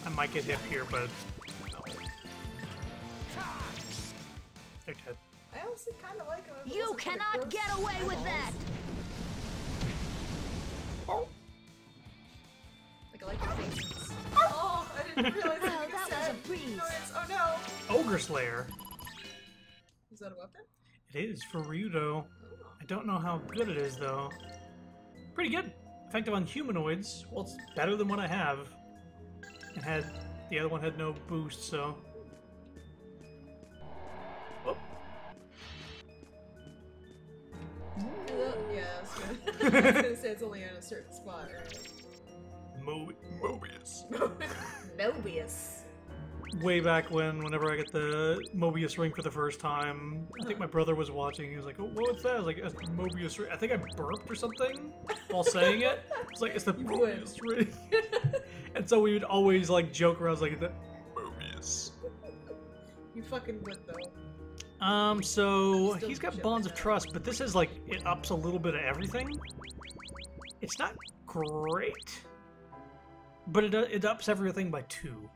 I might get hit here, but no. They're dead. I honestly kind of like them. if it You wasn't for the cannot get away with eyeballs. that. Oh. Like I like their faces. Oh, I didn't <laughs> realize Oh, that you that could was a breeze. noise. Oh no. Ogre Slayer. Is that a weapon? It is for Ryudo. Oh. I don't know how good it is though. Pretty good. Effective on humanoids. Well, it's better than what I have. It had the other one had no boost, so. Oh, Yeah, I was, gonna, I was gonna say it's only on a certain spot, right? Mo- Mobius. <laughs> Mobius. Way back when, whenever I get the Mobius ring for the first time, I think my brother was watching. He was like, "Oh, what's that?" I was like, "It's Mobius ring." I think I burped or something while saying it. It's like it's the You. Mobius ring, <laughs> and so we would always like joke around, like the Mobius. You fucking would though. Um, so he's got bonds of trust, but this is like it ups a little bit of everything. It's not great, but it it ups everything by two.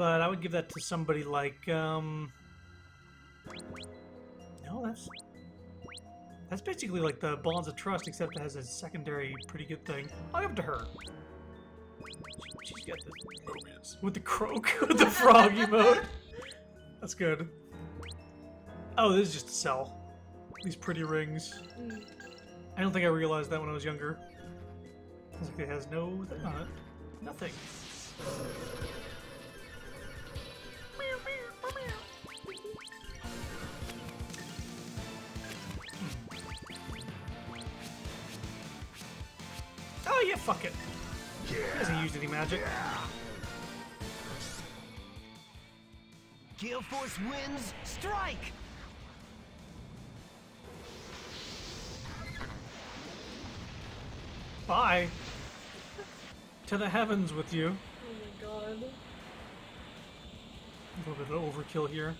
But I would give that to somebody like um. No, that's that's basically like the bonds of trust, except it has a secondary pretty good thing. I'll give it to her. She- She's got the Mobius with the croak <laughs> with the frog emote. That's good. Oh, this is just a cell. These pretty rings. I don't think I realized that when I was younger. It's like it has no thing on it. Nothing. Oh yeah, fuck it. He hasn't used any magic. Gale Force wins. Strike! Bye. To the heavens with you. Oh my god. A little bit of overkill here.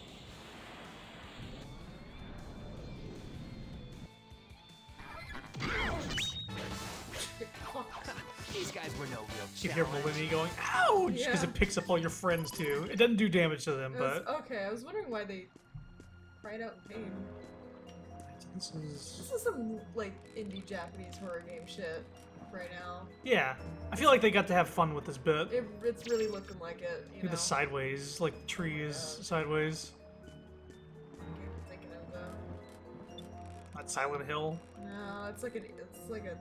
<laughs> These guys were no real You hear challenge. Malini going, ouch! Because Yeah. it picks up all your friends too. It doesn't do damage to them, It was- but. okay, I was wondering why they cried out in pain. This is. This is some like indie Japanese horror game shit right now. Yeah. I feel like they got to have fun with this bit. It, it's really looking like it. You know. the sideways, like trees tree Yeah. sideways. I'm thinking of though. Not Silent Hill. No, it's like an it's like a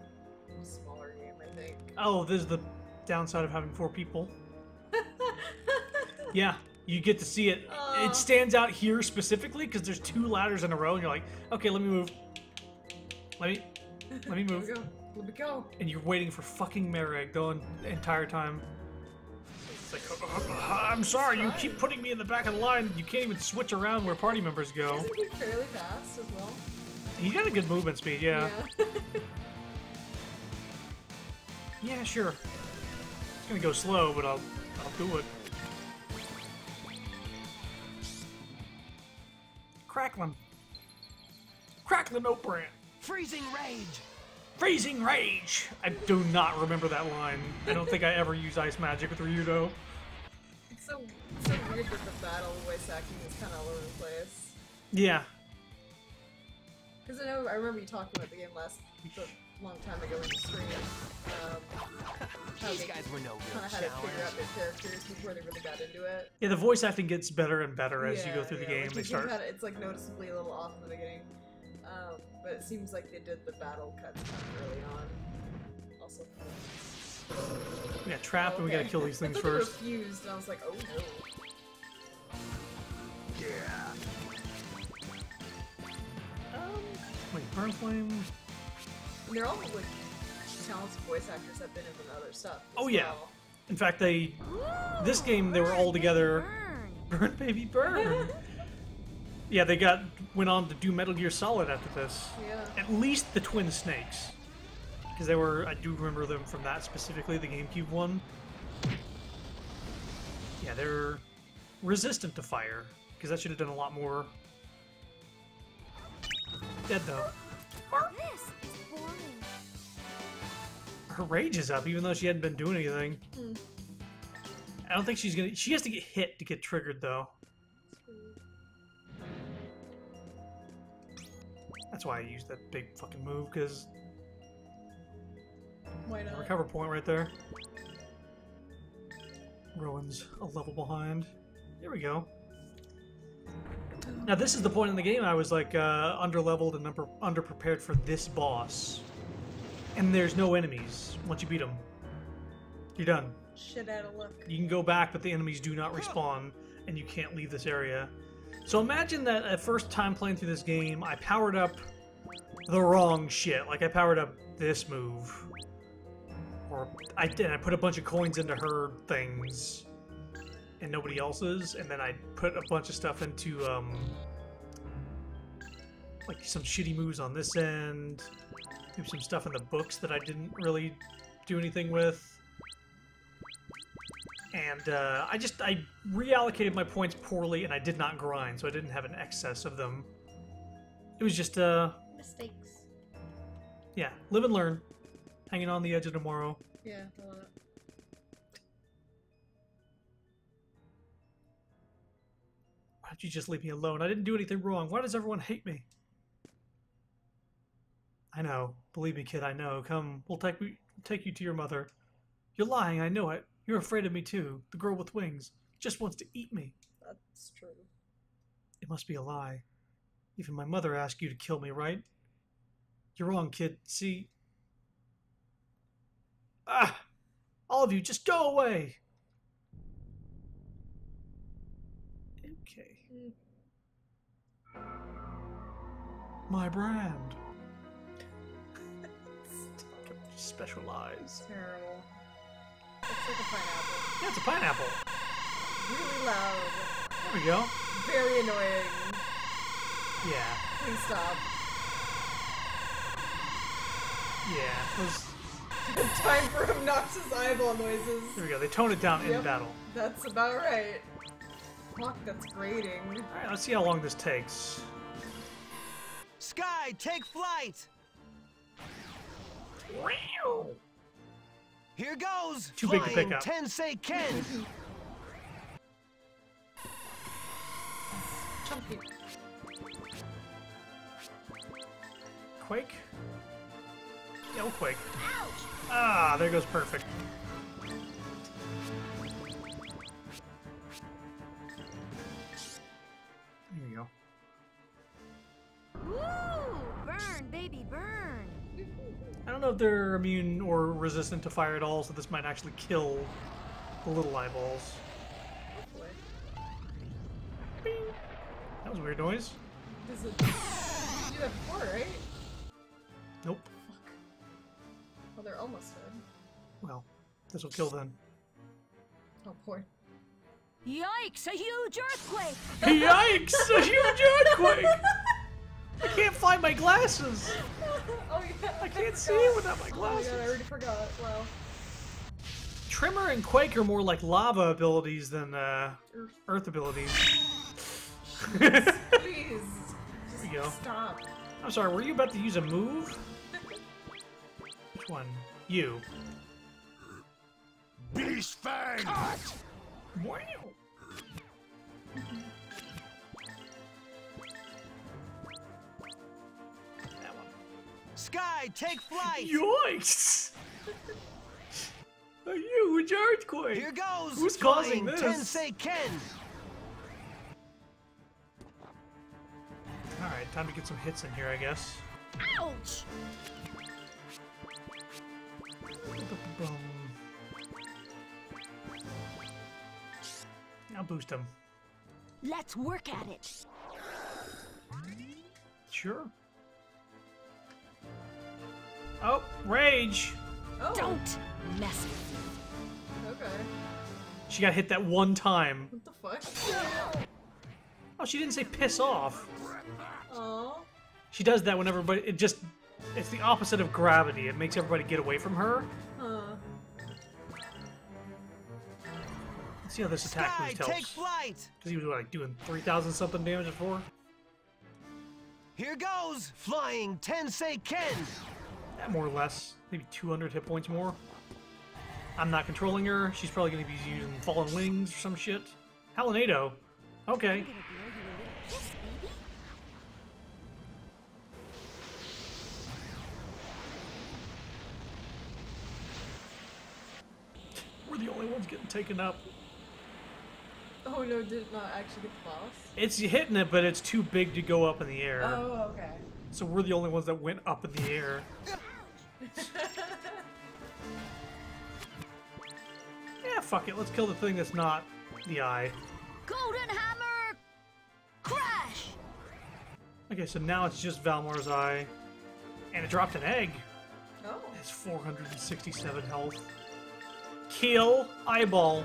smaller game, I think. Oh, this is the downside of having four people. <laughs> Yeah, you get to see it. Aw. It stands out here specifically because there's two ladders in a row, and you're like, okay, let me move. Let me, let me <laughs> move. Me go. Let me go. And you're waiting for fucking Mareg the entire time. It's like, "Uh, uh, uh, uh I'm sorry, you keep putting me in the back of the line. You can't even switch around where party members go. Isn't he fairly fast as well? He's got a good movement speed, yeah. Yeah. <laughs> Yeah, sure. It's gonna go slow, but I'll I'll do it. Cracklin. Cracklin oat bran. Freezing rage! Freezing rage. I do not remember that line. I don't think I ever used ice magic with Ryudo. it's so so weird that the battle voice acting is kind of all over the place. Yeah. Because I know I remember you talking about the game last a long time ago in the stream. Um, These guys were no real kind of had to figure out their characters before they really got into it. Yeah, the voice acting gets better and better as you go Yeah, through the game. like, They start. Kinda, it's like noticeably a little off in the beginning, um, but it seems like they did the battle cuts early on. also. We got trapped and we gotta kill these I things they were first. fused, and I was like, oh no. Um, Wait, burn flame. they're all like talented voice actors have been in other stuff. Oh, yeah. well. In fact, they This <gasps> game, they were all together. burn. burn baby burn. <laughs> yeah, they got went on to do Metal Gear Solid after this. Yeah. At least the Twin Snakes, because they were. I do remember them from that specifically, the GameCube one. Yeah, they're resistant to fire because that should have done a lot more. Dead though. This is boring. Her rage is up, even though she hadn't been doing anything. Hmm. I don't think she's gonna. She has to get hit to get triggered, though. That's why I used that big fucking move, because Why not? recover point right there. Roan's a level behind. Here we go. Now this is the point in the game I was like uh, under-leveled and under underprepared for this boss. And there's no enemies once you beat them. You're done. Shit out of luck. You can go back, but the enemies do not respawn, and you can't leave this area. So imagine that at first time playing through this game, I powered up the wrong shit. Like I powered up this move, or I did. I put a bunch of coins into her things, and nobody else's, and then I put a bunch of stuff into um, like some shitty moves on this end, maybe some stuff in the books that I didn't really do anything with and uh, I just I reallocated my points poorly, and I did not grind, so I didn't have an excess of them. It was just uh Mistakes. yeah, live and learn, hanging on the edge of tomorrow. Yeah, a lot. Why don't you just leave me alone? I didn't do anything wrong. Why does everyone hate me? I know. Believe me, kid. I know. Come, we'll take we take you to your mother. You're lying. I know it. You're afraid of me too. The girl with wings just wants to eat me. That's true. It must be a lie. Even my mother asked you to kill me, right? You're wrong, kid. See? Ah! All of you, just go away! Okay. Mm. My brand. <laughs> Specialize. Terrible. It's like a pineapple. Yeah, it's a pineapple. Really loud. There we go. Very annoying. Yeah. Please stop. Yeah. Those, <laughs> Time for obnoxious eyeball noises. there we go. They tone it down in Yep. battle. That's about right. Fuck, that's grating. Alright, let's see how long this takes. Skye, take flight! Here goes! Too big to Flying pick up. Tensei Ken! Chunky. Quake? Yeah, we'll Quake. Ah, there goes perfect. There you go. Woo! Burn, baby, burn. I don't know if they're immune or resistant to fire at all, so this might actually kill the little eyeballs. Hopefully. Bing. That was a weird noise. This is you do that before, right? Nope. Fuck. Well, they're almost dead. Well, this will kill them. Oh, poor. Yikes! A huge earthquake! Yikes! A huge earthquake! <laughs> I can't find my glasses! <laughs> oh, yeah. I can't see without my glasses. Oh my glasses. god, I already forgot. Wow. Tremor and Quake are more like lava abilities than uh, Earth. Earth abilities. Please. <laughs> Just we go. stop. I'm sorry, were you about to use a move? Which one? You. Beast Fang! Wow. Skye, take flight! Yikes! A huge earthquake! Here goes! Who's causing this? Tensei Ken! Alright, time to get some hits in here, I guess. Ouch! I'll boost him. Let's work at it. Sure. Oh, rage! Oh, Don't mess with me. okay. She got hit that one time. What the fuck? Oh, she didn't say piss off. Oh, She does that when everybody. It just. It's the opposite of gravity. It makes everybody get away from her. huh. Let's see how this attack Skye, boost take helps. flight! Because he was like doing 3,000 something damage before. Here goes! Flying Tensei Ken! More or less. Maybe 200 hit points more. I'm not controlling her. She's probably going to be using Fallen Wings or some shit. Halinado. Okay. I'm gonna blow you a little kiss, baby. We're the only ones getting taken up. Oh no, did it not actually get the boss? It's hitting it, but it's too big to go up in the air. Oh, okay. So we're the only ones that went up in the air. Yeah, fuck it. Let's kill the thing that's not the eye. Golden Hammer! Crash! Okay, so now it's just Valmar's eye. And it dropped an egg. Oh. It's 467 health. Kill eyeball.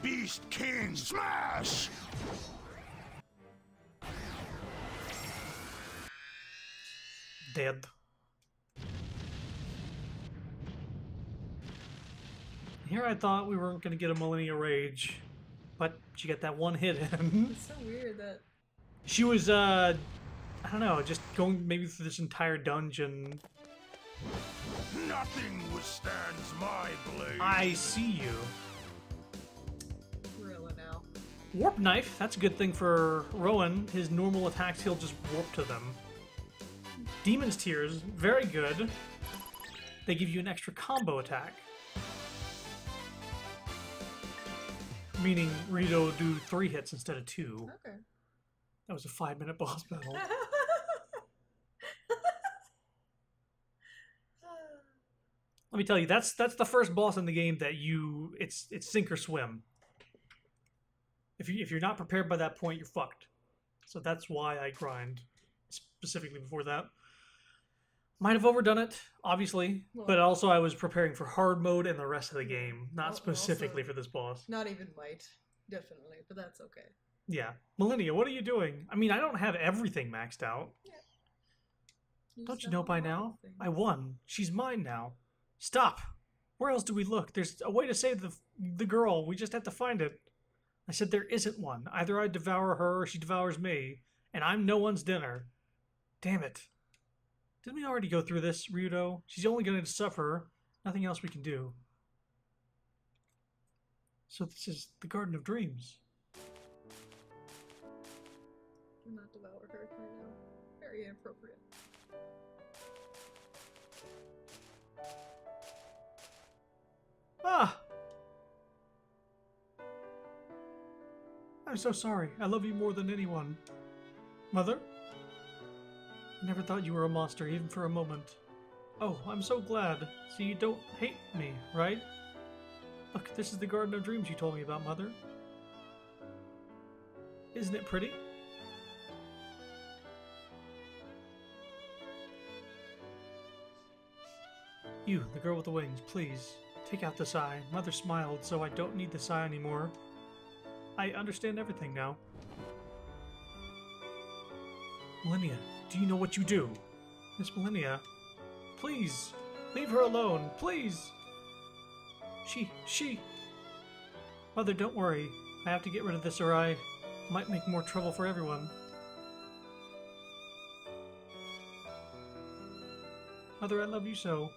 Beast King Smash! Dead. Here I thought we weren't going to get a Millenia Rage. But she got that one hit in. <laughs> It's so weird that. she was, uh... I don't know, just going maybe through this entire dungeon. Nothing withstands my blade. I see you. Gorilla now. Warp Knife, that's a good thing for Roan. His normal attacks, he'll just warp to them. Demon's Tears, very good. They give you an extra combo attack. Meaning Ryudo will do three hits instead of two. Okay. That was a five minute boss battle. <laughs> Let me tell you, that's that's the first boss in the game that you it's it's sink or swim. If you if you're not prepared by that point, you're fucked. So that's why I grind specifically before that. Might have overdone it, obviously, Well- but also I was preparing for hard mode and the rest of the game, not Al- specifically for this boss. Not even might. Definitely, but that's okay. Yeah, Millenia, what are you doing? I mean, I don't have everything maxed out. You Don't you know by now? everything. I won. She's mine now. Stop. Where else do we look? There's a way to save the the girl. We just have to find it. I said there isn't one. Either I devour her or she devours me, and I'm no one's dinner. Damn it. Didn't we already go through this, Ryudo? She's only going to suffer. Nothing else we can do. So this is the Garden of Dreams. Do not devour her right now. Very inappropriate. Ah! I'm so sorry. I love you more than anyone. Mother? Never thought you were a monster, even for a moment. Oh, I'm so glad. So you don't hate me, right? Look, this is the Garden of Dreams you told me about, Mother. Isn't it pretty? You, the girl with the wings, please, take out this eye. Mother smiled, so I don't need this eye anymore. I understand everything now. Millenia, do you know what you do? Miss Millenia, please, leave her alone, please. She, she. Mother, don't worry. I have to get rid of this or I might make more trouble for everyone. Mother, I love you so.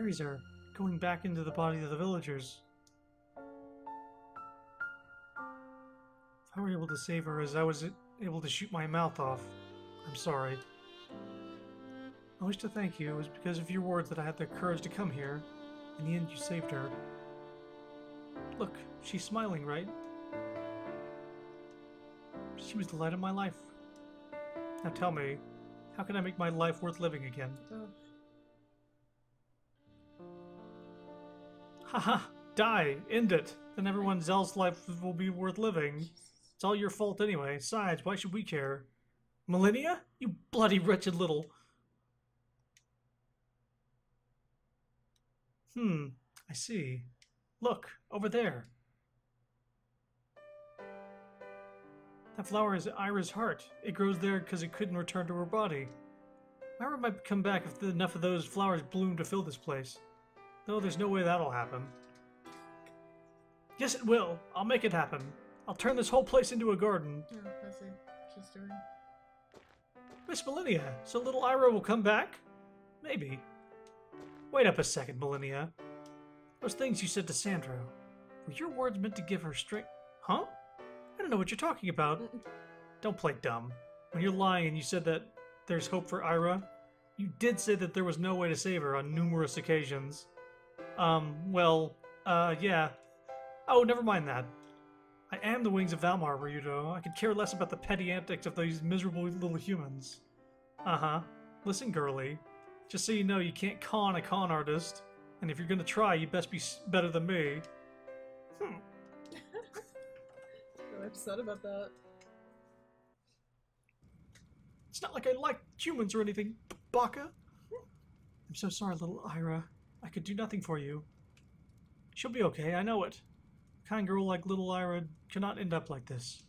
Fairies are going back into the body of the villagers. If I were able to save her as I was able to shoot my mouth off, I'm sorry. I wish to thank you. It was because of your words that I had the courage to come here. In the end, you saved her. Look, she's smiling, right? She was the light of my life. Now tell me, how can I make my life worth living again? Oh, Haha, die, end it. Then everyone else's life will be worth living. It's all your fault anyway. Besides, why should we care? Millenia? You bloody wretched little. Hmm, I see. Look, over there. That flower is Ira's heart. It grows there because it couldn't return to her body. Ira might come back if enough of those flowers bloom to fill this place. Though there's no way that'll happen. Yes, it will. I'll make it happen. I'll turn this whole place into a garden. oh, I see. She's doing. Miss Millenia, so little Ira will come back? Maybe. Wait up a second, Millenia. Those things you said to Sandro, were your words meant to give her strength? Huh? I don't know what you're talking about. Don't play dumb. When you're lying and you said that there's hope for Ira, you did say that there was no way to save her on numerous occasions. Um, well, uh, yeah. Oh, never mind that. I am the wings of Valmar, Ryudo. I could care less about the petty antics of these miserable little humans. Uh huh. Listen, girly. Just so you know, you can't con a con artist. And if you're gonna try, you best be better than me. Hmm. <laughs> Really upset about that. It's not like I like humans or anything, Baka. I'm so sorry, little Ira. I could do nothing for you. She'll be okay, I know it. A kind girl like little Ira cannot end up like this.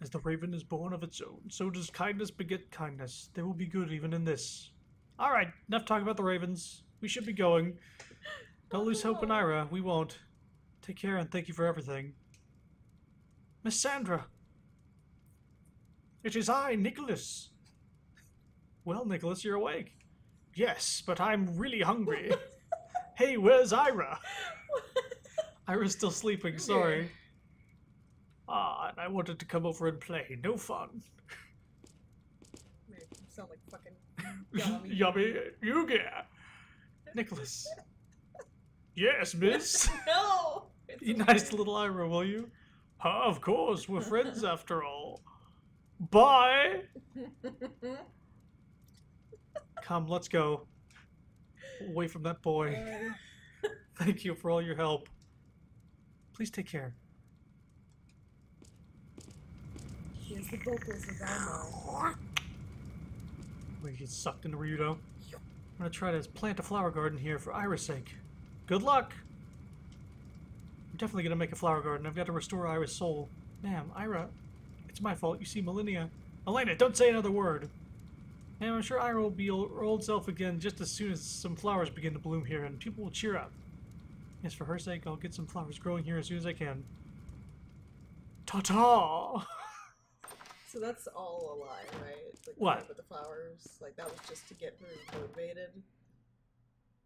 As the raven is born of its own, so does kindness beget kindness. They will be good even in this. Alright, enough talk about the ravens. We should be going. Don't lose hope in Ira. We won't. Take care and thank you for everything. Miss Sandra! It is I, Nicholas. Well, Nicholas, you're awake. Yes, but I'm really hungry. hey, where's Ira? <laughs> Ira's still sleeping, sorry. Ah, and I wanted to come over and play. No fun. Made it sound like fucking <laughs> yummy. Yummy. You get. Nicholas. Yes, miss. <laughs> no! Be nice to little Ira, will you? Of course, we're friends after all. Bye! Come, let's go. Away from that boy. Uh, <laughs> Thank you for all your help. Please take care. He has the vocals of Valmar. We get sucked into Ryudo. I'm gonna try to plant a flower garden here for Ira's sake. Good luck! I'm definitely gonna make a flower garden. I've got to restore Ira's soul. Ma'am, Ira, it's my fault. You see, Millenia. Elena, don't say another word! Ma'am, I'm sure Ira will be her old self again just as soon as some flowers begin to bloom here and people will cheer up. Yes, for her sake, I'll get some flowers growing here as soon as I can. Ta ta! <laughs> So that's all a lie, right? Like, What? With the flowers, like that was just to get her motivated.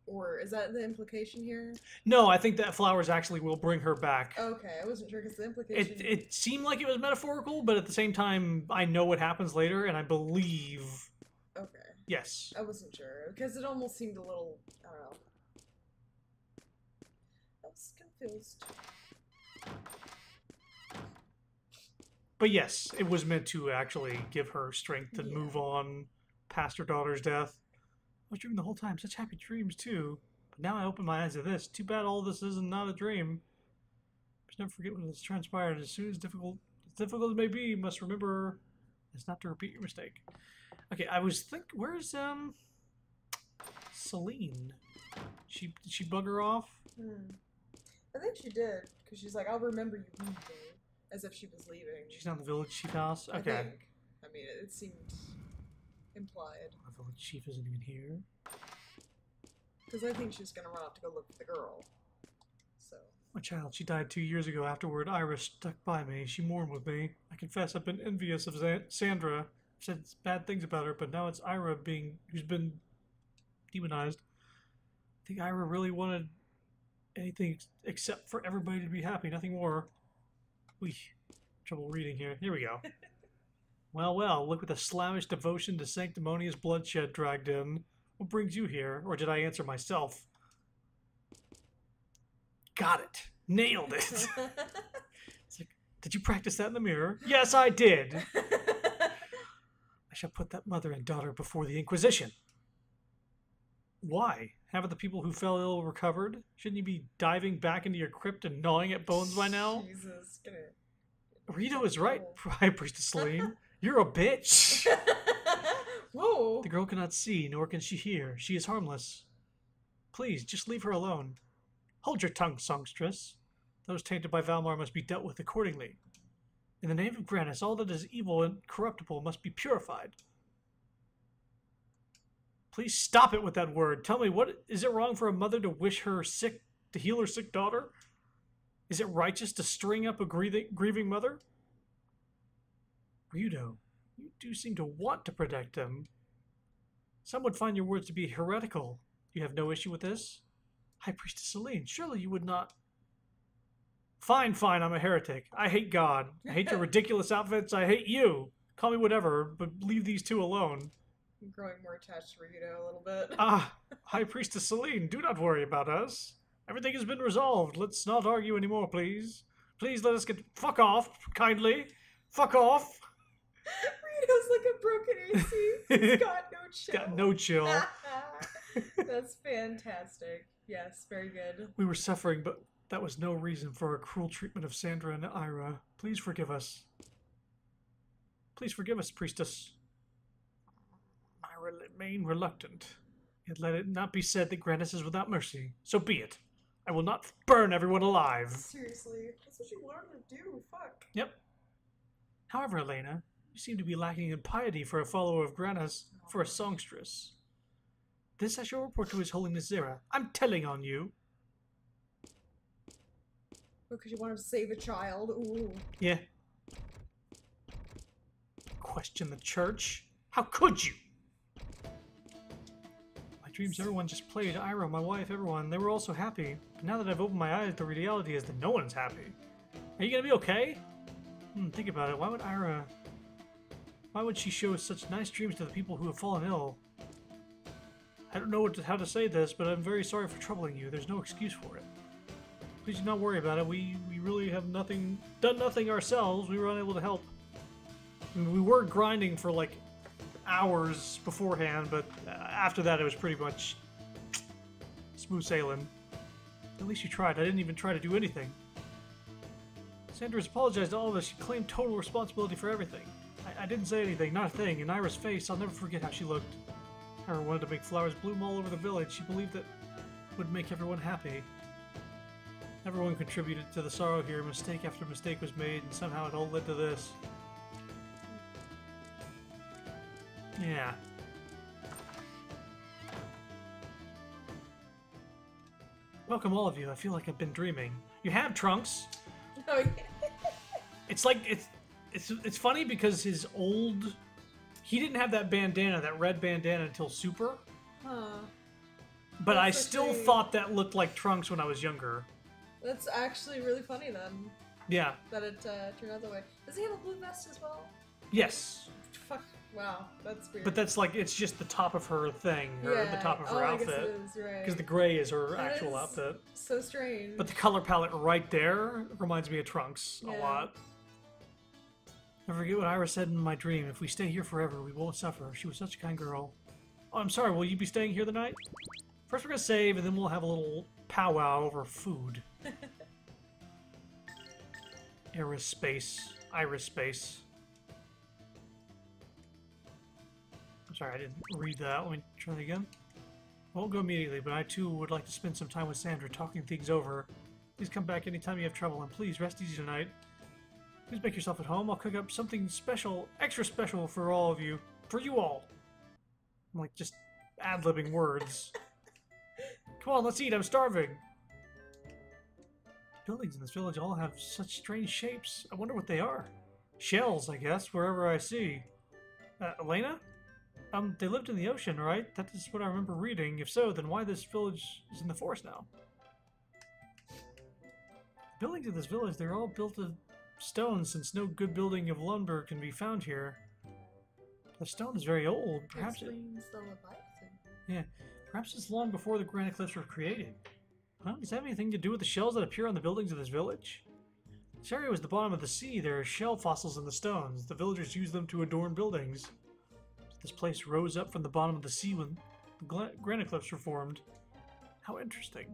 Or is that the implication here? No, I think that flowers actually will bring her back. Okay, I wasn't sure because the implication. It, it seemed like it was metaphorical, but at the same time, I know what happens later, and I believe yes. I wasn't sure because it almost seemed a little. I don't know. I was confused. But yes, it was meant to actually give her strength to Yeah. move on past her daughter's death. I was dreaming the whole time, such happy dreams too. But now I open my eyes to this. Too bad all this isn't not a dream. Just never forget what has transpired. As soon as difficult, as difficult as it may be, you must remember it's not to repeat your mistake. Okay, I was think. Where's um, Selene? She did she bugger off? Hmm. I think she did because she's like, "I'll remember you one day," as if she was leaving. She's not the village chief house. I Okay, think. I mean, it, it seemed implied the village chief isn't even here. because I think she's gonna run out to go look for the girl. So My child, she died two years ago. Afterward, Iris stuck by me. She mourned with me. I confess I've been envious of Sandra. Said bad things about her, but now it's Ira being who's been demonized. I think Ira really wanted anything except for everybody to be happy, nothing more. We trouble reading here. Here we go. <laughs> Well, well, look with a slavish devotion to sanctimonious bloodshed dragged in. What brings you here? Or did I answer myself? Got it. Nailed it. <laughs> It's like, did you practice that in the mirror? Yes, I did. <laughs> I shall put that mother and daughter before the Inquisition. Why? Haven't the people who fell ill recovered? Shouldn't you be diving back into your crypt and gnawing at bones by now? Jesus, gonna. Ryudo is right, <laughs> <laughs> High Priestess Selene. You're a bitch. <laughs> Whoa! The girl cannot see, nor can she hear. She is harmless. Please, just leave her alone. Hold your tongue, songstress. Those tainted by Valmar must be dealt with accordingly. In the name of Granas, all that is evil and corruptible must be purified. Please stop it with that word. Tell me, what is it wrong for a mother to wish her sick, to heal her sick daughter? Is it righteous to string up a grieving, mother? Ryudo, you do seem to want to protect them. Some would find your words to be heretical. You have no issue with this? High Priestess Selene, surely you would not. Fine, fine, I'm a heretic. I hate God. I hate your <laughs> ridiculous outfits. I hate you. Call me whatever, but leave these two alone. I'm growing more attached to Ryudo a little bit. Ah, <laughs> High Priestess Selene, do not worry about us. Everything has been resolved. Let's not argue anymore, please. Please let us get. Fuck off, kindly. Fuck off. <laughs> Ryudo's like a broken AC. He's got no chill. Got no chill. That's fantastic. Yes, very good. We were suffering, but that was no reason for our cruel treatment of Sandra and Ira. Please forgive us. Please forgive us, priestess. I remain reluctant. Yet let it not be said that Granas is without mercy. So be it. I will not burn everyone alive. Seriously, that's what you learned to do. Fuck. Yep. However, Elena, you seem to be lacking in piety for a follower of Granas, for a songstress. This I shall report to His Holiness Zera. I'm telling on you. Because you wanted to save a child. Ooh. Yeah. Question the church? How could you? My dreams, everyone just played. Ira, my wife, everyone. They were all so happy. But now that I've opened my eyes, the reality is that no one's happy. Are you gonna be okay? Hmm, think about it. Why would Ira. Why would she show such nice dreams to the people who have fallen ill? I don't know what to, how to say this, but I'm very sorry for troubling you. There's no excuse for it. Please do not worry about it. We we really have nothing done nothing ourselves. We were unable to help. I mean, we were grinding for like hours beforehand, but uh, after that it was pretty much smooth sailing. At least you tried. I didn't even try to do anything. Sandra has apologized to all of us. She claimed total responsibility for everything. I, I didn't say anything, not a thing. In Ira's face, I'll never forget how she looked. Ira wanted to make flowers bloom all over the village. She believed that would make everyone happy. Everyone contributed to the sorrow here. Mistake after mistake was made, and somehow it all led to this. Yeah. Welcome, all of you. I feel like I've been dreaming. You have Trunks. Oh, yeah. It's like it's it's it's funny because his old he didn't have that bandana, that red bandana until Super. Huh. But I still actually- thought that looked like Trunks when I was younger. That's actually really funny then Yeah. that it uh, turned out that way. Does he have a blue vest as well? Yes. Fuck. Wow, that's weird. But that's like it's just the top of her thing, or the top of her oh, outfit. you're right. Because the gray is her That actual is outfit. So strange. But the color palette right there reminds me of Trunks a Yeah. lot. I forget what Ira said in my dream. If we stay here forever, we won't suffer. She was such a kind girl. Oh, I'm sorry, will you be staying here the night? First we're gonna save, and then we'll have a little powwow over food. <laughs> Iris space. Iris space. I'm sorry, I didn't read that. Let me try that again. Won't go immediately, but I too would like to spend some time with Sandra talking things over. Please come back anytime you have trouble, and please rest easy tonight. Please make yourself at home. I'll cook up something special, extra special for all of you. For you all. I'm like just ad libbing words. <laughs> Come on, let's eat. I'm starving. Buildings in this village all have such strange shapes. I wonder what they are. Shells, I guess, wherever I see. Uh, Elena? Um, they lived in the ocean, right? That is what I remember reading. If so, then why this village is in the forest now? Buildings in this village, they're all built of stone since no good building of lumber can be found here. The stone is very old. Perhaps it, the yeah, perhaps it's long before the granite cliffs were created. Huh? Does that have anything to do with the shells that appear on the buildings of this village? This area was the bottom of the sea. There are shell fossils in the stones. The villagers used them to adorn buildings. This place rose up from the bottom of the sea when the granite cliffs were formed. How interesting.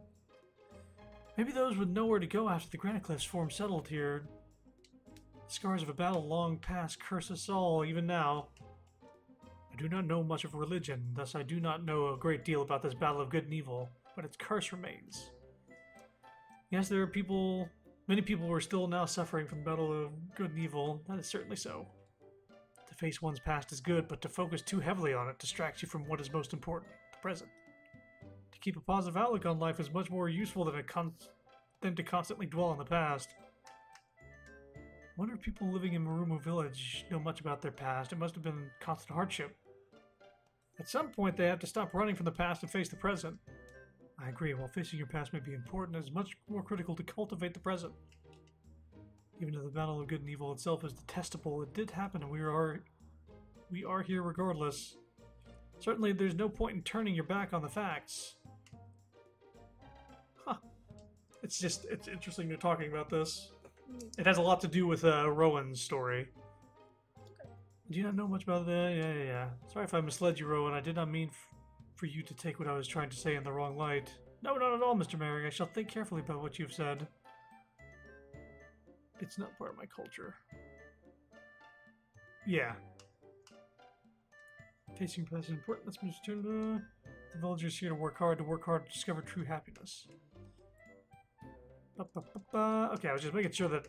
Maybe those with nowhere to go after the granite cliffs formed settled here. The scars of a battle long past curse us all, even now. I do not know much of religion, thus I do not know a great deal about this battle of good and evil, but its curse remains. Yes, there are people, many people who are still now suffering from the battle of good and evil. That is certainly so. To face one's past is good, but to focus too heavily on it distracts you from what is most important, the present. To keep a positive outlook on life is much more useful than, than to constantly dwell on the past. I wonder if people living in Marumu Village know much about their past. It must have been constant hardship. At some point, they have to stop running from the past and face the present. I agree, while facing your past may be important, it is much more critical to cultivate the present. Even though the battle of good and evil itself is detestable, it did happen and we are we are here regardless. Certainly there's no point in turning your back on the facts. Huh. It's just it's interesting you're talking about this. It has a lot to do with uh, Roan's story. Do you not know much about that? Yeah, yeah, yeah. Sorry if I misled you, Rowan. I did not mean for you to take what I was trying to say in the wrong light. No, not at all, Mr. Mareg. I shall think carefully about what you've said. It's not part of my culture. Yeah. Facing past is important. Let's the villagers here to work hard, to work hard to discover true happiness. Ba, ba, ba. Okay, I was just making sure that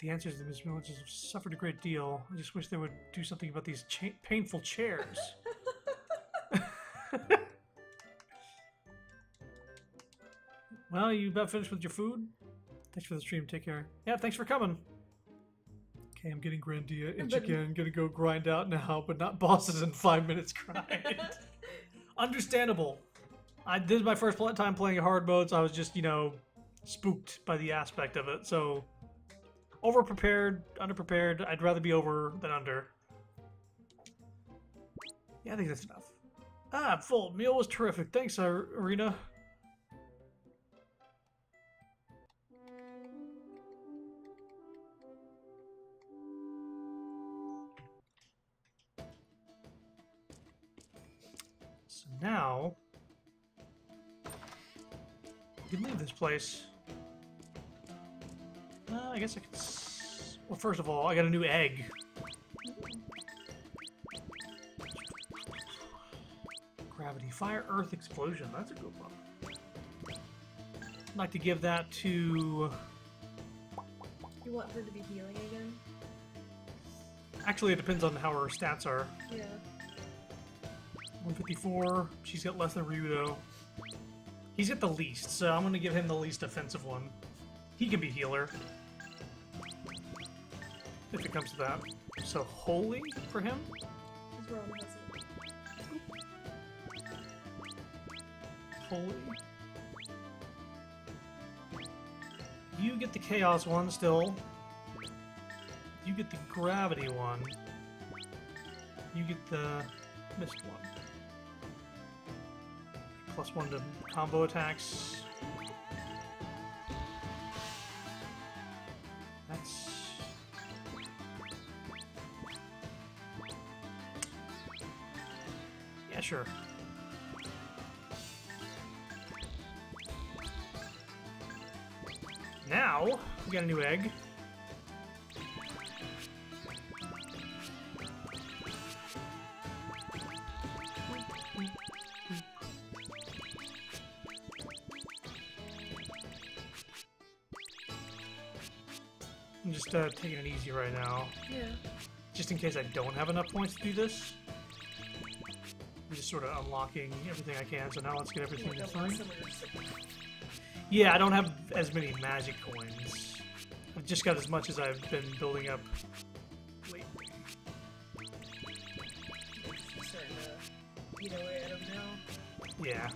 the answers to these villages have suffered a great deal. I just wish they would do something about these cha- painful chairs. Well, you about finished with your food? Thanks for the stream. Take care. Yeah, thanks for coming. Okay, I'm getting Grandia itch But- again. Gonna go grind out now, but not bosses in five minutes grind. <laughs> Understandable. I this is my first time playing hard mode, so I was just you know spooked by the aspect of it. So over prepared, under prepared. I'd rather be over than under. Yeah, I think that's enough. Ah, I'm full. Meal was terrific. Thanks, Arena. Now we can leave this place. Uh, I guess I could. S- well, first of all, I got a new egg. Gravity, fire, earth, explosion. That's a good one. I'd like to give that to. You want her to be healing again? Actually, it depends on how her stats are. Yeah. 154. She's got less than Ryudo. He's got the least, so I'm going to give him the least offensive one. He can be healer. If it comes to that. So, holy for him? Holy. You get the chaos one still. You get the gravity one. You get the mist one. Plus one to combo attacks. That's. Yeah, sure. Now, we got a new egg. Taking it easy right now, Yeah. just in case I don't have enough points to do this. I'm just sort of unlocking everything I can, so now let's get everything to Like, three. some of your sick- Yeah, I don't have as many magic coins. I've just got as much as I've been building up lately. She's starting to eat away at him now. Yeah.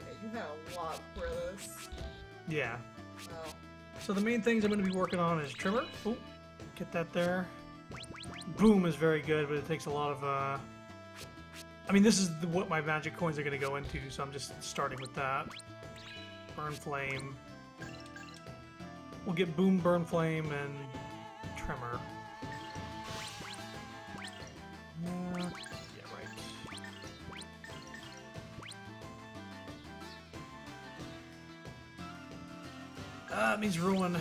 Yeah, you had a lot for this. Yeah. Wow. So the main things I'm going to be working on is Tremor. Oop, get that there. Boom is very good, but it takes a lot of. Uh... I mean, this is the, what my magic coins are going to go into, so I'm just starting with that. Burn Flame. We'll get Boom, Burn Flame, and Tremor. It means Ruin.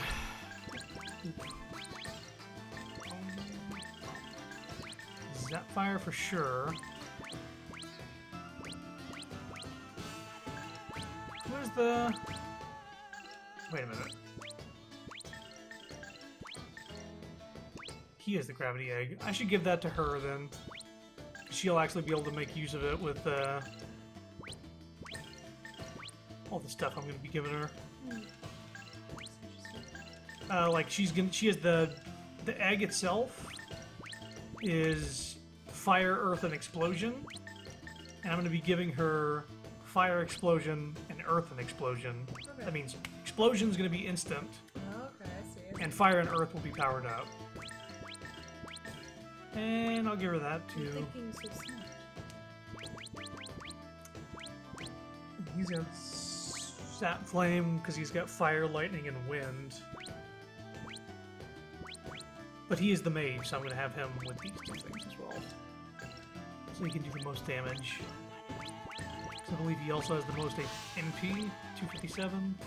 Zapfire for sure. Where's the... Wait a minute. He has the gravity egg. I should give that to her then. She'll actually be able to make use of it with uh, all the stuff I'm going to be giving her. Uh, like she's gonna, she has the the egg itself is fire, earth, and explosion, and I'm going to be giving her fire, explosion, and earth and explosion. Okay. That means explosion's going to be instant, okay, I see. And fire and earth will be powered up. And I'll give her that too. thinking so smart. He's got sap flame because he's got fire, lightning, and wind. But he is the mage, so I'm going to have him with these two things as well. So he can do the most damage. 'Cause I believe he also has the most MP, 257.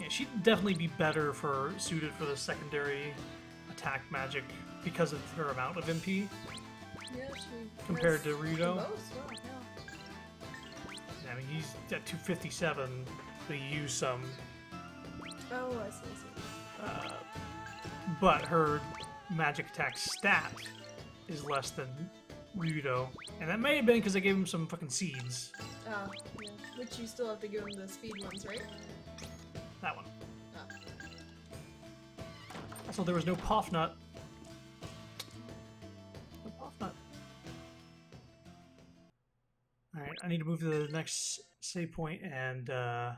Yeah, she'd definitely be better for suited for the secondary attack magic because of her amount of MP. Yeah, she Compared to Rito? yeah. I mean, he's at 257, but he used some. Oh, I see, I see. Uh, but her magic attack stat is less than Ryudo. And that may have been because I gave him some fucking seeds. Oh, yeah. Which you still have to give him the speed ones, right? That one. Oh. Also, there was no Poff Nut. No Poff Nut. Alright, I need to move to the next save point and uh,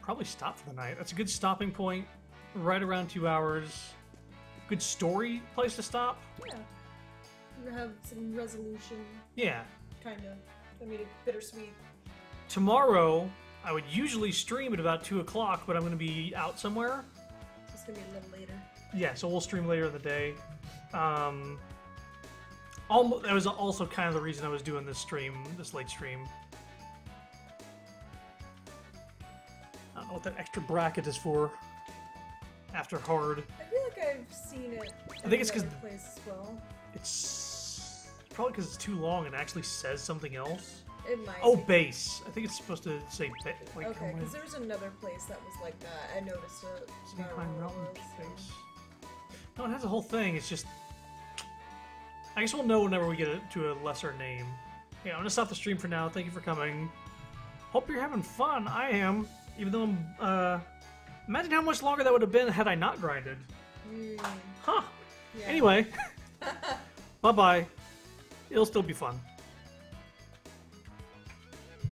probably stop for the night. That's a good stopping point. Right around two hours. Good story place to stop. Yeah. You have some resolution, Yeah. kind of. I mean, bittersweet. Tomorrow, I would usually stream at about 2 o'clock, but I'm going to be out somewhere. So it's gonna be a little later. Yeah, so we'll stream later in the day. Um, almost, that was also kind of the reason I was doing this stream, this late stream. I don't know what that extra bracket is for. After hard, I feel like I've seen it. I think it's because another place as well. it's probably because it's too long and actually says something else. It might. Oh, base. I think it's supposed to say ba- like okay, because with- there was another place that was like that. I noticed it. but I City don't Climb know what Mountain base. No, it has a whole thing. It's just. I guess we'll know whenever we get it to a lesser name. Yeah, I'm gonna stop the stream for now. Thank you for coming. Hope you're having fun. I am, even though I'm. Uh, imagine how much longer that would have been had I not grinded. Hmm, Huh. yeah. Anyway, <laughs> bye bye. It'll still be fun.